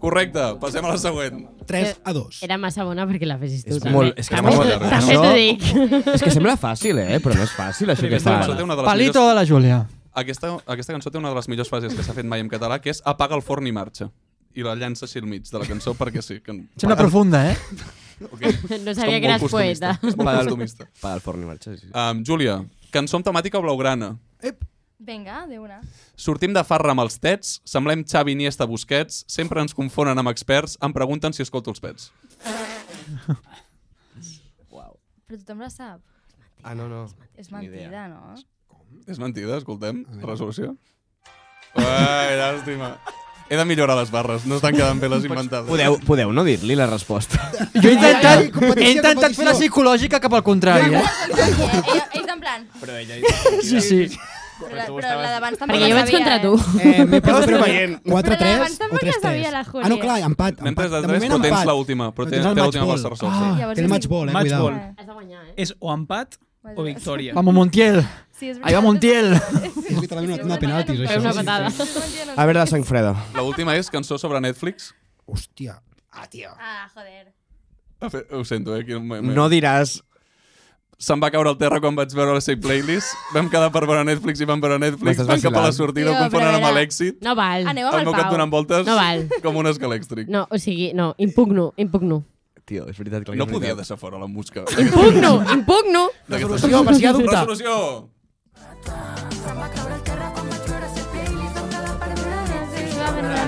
Correcte, passem a la següent. 3 a 2. Era massa bona perquè la fessis tu. És també. molt- és que també està molt. També t'ho dic. És que sembla fàcil, eh? Però no és fàcil, això que les Palito de la Júlia. Aquesta, aquesta cançó té una de les millors frases que s'ha fet mai en català, que és apaga el forn i marxa. I la llança així al mig de la cançó perquè sí. Que... Sembla profunda, eh? Okay. No sabia que eres poeta. És molt costumista. Pa del forn i marxa, sí. Um, Júlia, cançó amb temàtica blaugrana. Vinga, de una. Sortim de farra amb els tets, semblem Xavi Iniesta Busquets, sempre ens confonen amb experts, em pregunten si escolto els pets. Però tothom la sap. Ah, no, no. És Ni mentida, no? És mentida, escoltem. Resolució. Uai, llàstima. He de millorar les barres, no estan quedant bé les inventades. Podeu, podeu no dir-li la resposta. Jo he intentat, ai, competició, he intentat fer la psicològica cap al contrari, eh? Ells en plan... Però ella... Sí, sí. Però, la, però la d'abans tampoc Perquè jo vaig contra eh? tu. Eh, m'he perdut estem però veient. 4 Però 3 abans o tampoc 3 la sabia 3. la Júlia. Ah, no, clar, empat. Anem empat. 3 de De 3, moment però tens empat. l'última. Però tens, l'última. Sarsosa. Ah, Llavors té el és- match ball, eh? Match ball. Eh, Has de guanyar, eh? És o empat o victòria. Vamos, Montiel. Sí, és Ahí va Montiel. És literalment una, una penaltis, això. una patada. A veure la sang freda. L'última és cançó sobre Netflix. Hòstia. Ah, tio. Ah, joder. Ho sento, eh? No diràs... Se'm va caure al terra quan vaig veure la seva playlist. Vam quedar per veure Netflix i vam veure Netflix. Vam cap a la sortida, ho confonen amb l'èxit. No val. Aneu amb El el meu cap Pau. donant voltes No val. com un escalèctric. No, o sigui, no, impugno, impugno. Tio, és veritat que No podia veritat. deixar fora la música. Impugno, impugno. Resolució, per si hi ha dubte. Resolució!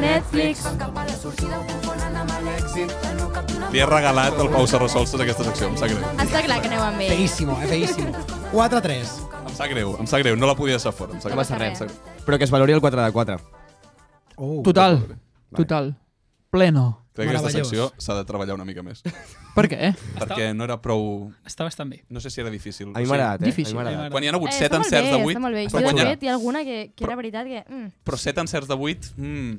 Netflix. Li he regalat al Pau Serrasolses aquesta secció. Em sap greu. Està clar que aneu amb ell. Feíssimo, eh? Feíssimo. 4 3. Em sap greu, em sap greu. No la podia deixar fora. Em sap No passa res. Em sap greu. Però que es valori el 4 de 4. Oh. Total, total. Pleno. Crec que aquesta secció s'ha de treballar una mica més. Per què? perquè no era prou... Està bastant bé. No sé si era difícil. A mi m'ha agradat, eh? Difícil. Quan hi ha hagut Eh, 7 està molt encerts de 8, Està molt bé. està Jo, de fet, hi ha alguna que, que era veritat que... Mm. Però 7 encerts de 8... Mm.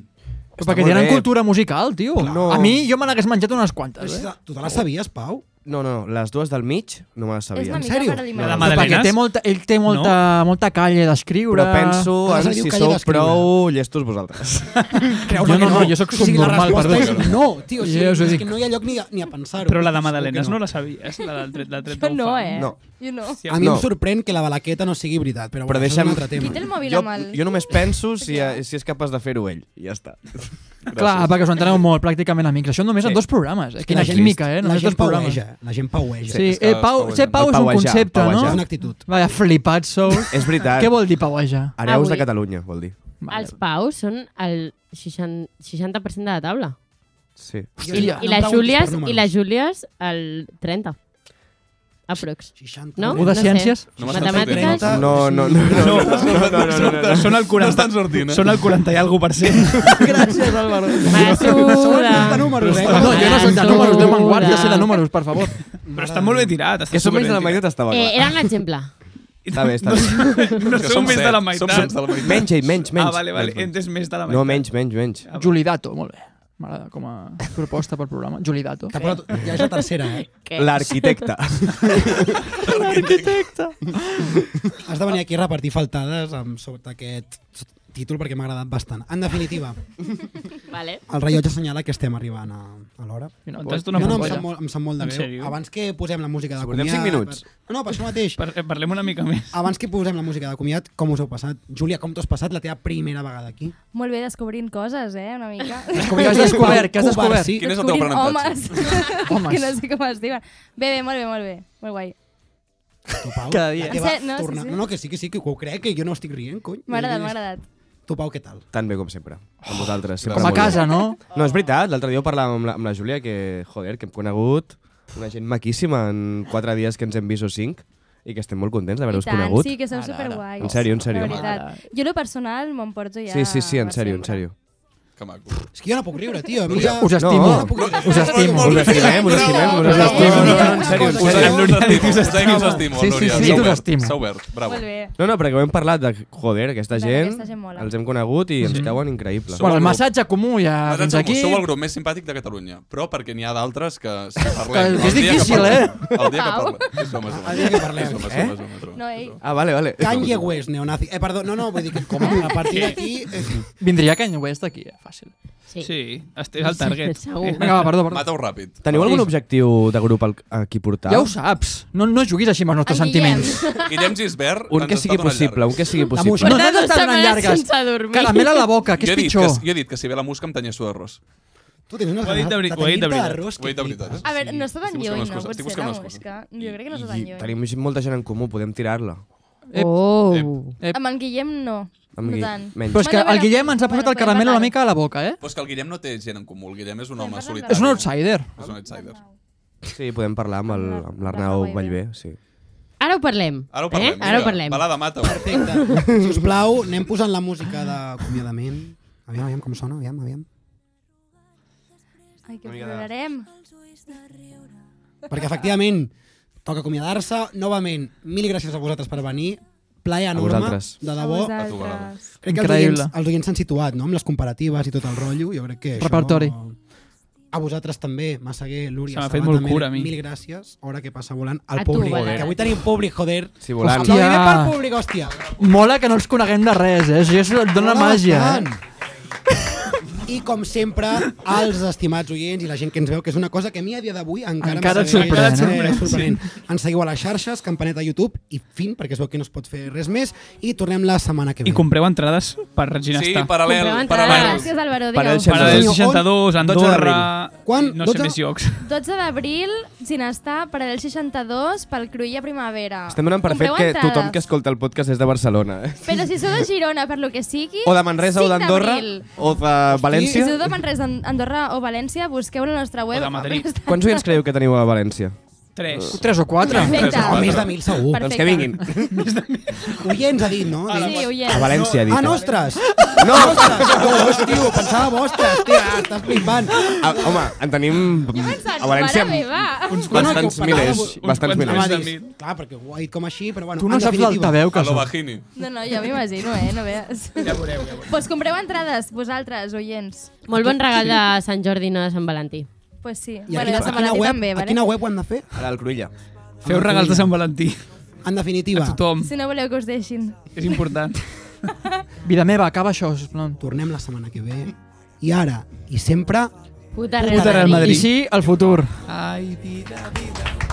Però perquè tenen cultura musical, tio. No. A mi jo me n'hagués menjat unes quantes, eh? Tu te la sabies, Pau? No, no, les dues del mig no me les És sabia. una En mica sèrio? alimentar. La de Però perquè té molta, ell té molta, molta calle d'escriure. Però penso Ah, en se li diu si sou prou llestos vosaltres. Jo que no, no, jo sóc O sigui, la subnormal, resposta perdó. és no, tio. O sigui, Ja us ho és dic. que no hi ha lloc ni a, ni a pensar-ho. Però la de Madalenes no la sabies, la del tret, la tret Jo no, eh? No. Jo no. Sí, A mi No. em sorprèn que la balaqueta no sigui veritat, però, Però bueno, això és un altre tema. Qui té el mòbil Jo, amb el... jo només penso si, si és capaç de fer-ho ell. I ja està. Clar, perquè us enteneu molt, pràcticament amics. Això només Sí. en dos programes. Eh? que Quina la gent- química, eh? La Només gent dos programes. paueja, la gent paueja. Sí, és eh, pau, es ser pau és un concepte, pauejar. És no? una actitud. Vaya, flipats sou. És veritat. Què vol dir pauejar? Hereus de Catalunya, vol dir. Els paus són el 60%, 60 de la taula. Sí. I, Ja, i, no preguntis Júlies. I les Júlies, el 30. Aprox. 60. No? Algú de ciències? No m'estan Matemàtiques? sortint. No, no, no. no, no, no, no, no, no, no. Són el 40, estan sortint, eh? són el 40 i alguna per cent. Gràcies, Álvaro. De números, eh? No, jo no soc de números, Déu me'n guardi, jo sé de números, per favor. Però està molt ben tirat. Està Que som menys de la superben meitat estava Eh, clar. era un exemple. Està bé, està bé. tirat. No Que som som més de la som meitat. set de la meitat. Menys, ell, menys, menys. Ah, vale, vale. Entes més de la meitat. No, menys, menys, menys. Julidato, molt bé. M'agrada com a proposta pel programa. Julidato. Que, però, ja és la tercera, eh? L'arquitecte. L'arquitecte. Has de venir aquí a repartir faltades amb sota aquest títol perquè m'ha agradat bastant. En definitiva, Vale. el rellotge assenyala que estem arribant a, a l'hora. Donat No, no, em sap, molt, em sap molt de greu. Abans que posem la música de Si comiat... cinc minuts. Per... No, no, per això mateix. Eh, Parlem una mica més. Abans que posem la música de comiat, com us heu passat? Júlia, com t'ho has passat la teva primera vegada aquí? Molt bé, descobrint coses, eh, una mica. Què has descobert? Què has descobert? Sí. Quin és el teu aprenentatge? homes. Homes. que no sé com es diuen. Bé, bé, molt bé, molt bé. Molt guai. Tu, Pau? Cada dia. la teva? No, sí, torna- sí. no, no, que sí, que sí, que ho crec, que jo no estic rient, cony. M'ha agradat, m'ha agradat. Tu, Pau, què tal? Tan bé com sempre. Amb vosaltres. sempre Com a casa, no? No, és veritat. L'altre dia ho parlàvem amb la, amb la Júlia que, joder, que hem conegut una gent maquíssima en quatre dies que ens hem vist o cinc i que estem molt contents d'haver-vos conegut. sí, que sou superguais. En sèrio, en sèrio. Jo, lo personal, me'n porto ja Sí, sí, sí, en sèrio, en sèrio. Que maco. És que jo no puc riure, tio. A mi ja... Us estimo. No, no puc riure. Us estimo. Us estimem, us estimem, us estimem. No, no, en sèrio. Us estimo, us estimo, us estimo, Sí, sí, sí, obert, t'estimo. S'ha obert, bravo. No, no, perquè ho hem parlat de, joder, aquesta gent, aquesta gent mola. els hem conegut i ens cauen increïbles. Bueno, el massatge comú ja fins sou, aquí. sou el grup més simpàtic de Catalunya, però perquè n'hi ha d'altres que si parlem... Que és difícil, eh? El dia que parlem. El dia que parlem, eh? No, ei. Ah, vale, vale. Kanye West, neonazi. Eh, perdó, no, no, vull dir que com a partir d'aquí... Eh, Vindria Kanye West aquí, eh? Fàcil. Sí. Sí, este és el target. Segur. Vinga, va, perdó, perdó. Mata-ho ràpid. Teniu algun objectiu de grup al, a qui portar? Ja ho saps. No, no juguis així amb els nostres En sentiments. Guillem Gisbert Un que està sigui possible, un que sigui La possible. música. No, no dues t'està donant llargues. Caramel a la boca, que Jo és he, dit pitjor. que, jo he dit que si ve la música em tanyeixo d'arròs. tu tens unes Ho ha dit de veri- de ho ha dit de tenir-te veritat. d'arròs Ho he dit de veritat, eh? A veure, no està tan lluny, no? estic buscant la unes coses. música. Jo crec que no està tan lluny. tenim molta gent en comú, podem tirar-la. Oh. Ep. Amb en Guillem no. Amb no Gui- tant. menys. Però és que el Guillem ens ha posat bueno, el caramel una mica a la boca, eh? Però és que el Guillem no té gent en comú. El Guillem és un home solitari. És un outsider. És un outsider. Sí, podem parlar amb el- amb l'Arnau Vallvé, sí. Ara ho parlem. Ara ho parlem. Eh? Ara ho parlem. Balada mata. Perfecte. Si us plau, anem posant la música d'acomiadament. Aviam, aviam com sona, aviam, aviam. Ai, que de- plorarem. Perquè, efectivament, toca acomiadar-se. Novament, mil gràcies a vosaltres per venir. Plaer enorme, vosaltres. de A debò. vosaltres. Crec que els Increïble. oients, els oients s'han situat, no?, amb les comparatives i tot el rotllo. Jo crec que això... Repertori. A vosaltres també, Massaguer, Lúria, Se fet molt també, cura, a mi. Mil gràcies. Hora que passa volant al A tu, públic. Que avui tenim públic, joder. Sí, volant. Hòstia. Pel públic, hòstia. Mola que no els coneguem de res, eh? Això dona Mola màgia, bastant. eh? I com sempre, als estimats oients i la gent que ens veu, que és una cosa que a mi a dia d'avui encara, Encara em sorprèn, eh? eh? sorprenent. Ens seguiu a les xarxes, campaneta a YouTube i fin, perquè es veu que no es pot fer res més. I tornem la setmana que ve. I compreu entrades per Regina Sí, paral·lel. Compreu entrades. paral·lel. Gràcies, Álvaro, digueu. Senyor, 62, 12 Andorra... Quan? No sé 12? més llocs. 12 d'abril, Ginestar, Paral·lel 62, pel Cruïlla Primavera. Estem donant per fet que entrades. tothom que escolta el podcast és de Barcelona. Eh? Però si sou de Girona, per lo que sigui... O de Manresa o 5 d'Andorra o de Si València. sou de Manresa, Andorra o València, busqueu la nostra web. O de Madrid. Quants oients creieu que teniu a València? Tres. Tres o quatre. Perfecte. A més de mil, segur. Perfecte. Doncs que vinguin. Oients ha dit, no? Sí, A oients. València, ha dit. Ah, nostres! No! Nostres! Oh, tio, pensava vostres, tia, estàs flipant. Ah, home, en tenim a València mare meva. uns No, no, que bastants parlava milers. vo- Bastants quants milers. Mil. clar, perquè ho ha dit com així, però bueno, Tu no saps l'altaveu que A lo sóc. Bajini. No, no, jo m'imagino, eh? No veus. Ja veureu, ja veureu. Pues compreu entrades, vosaltres, oients. Molt bon regal de Sant Jordi, no de Sant Valentí. Pues sí. I a, bueno, a, Sant quina Valentí web, també, a vale? quina web ho han de fer? A l'Alcruïlla. Feu regals de Sant Valentí. En definitiva, A tothom. Si no voleu que us deixin. És important. Vida meva, acaba això, sisplau. tornem la setmana que ve. I ara, i sempre, Puta Puta Real Madrid. I sí, el futur. Ai, vida, vida.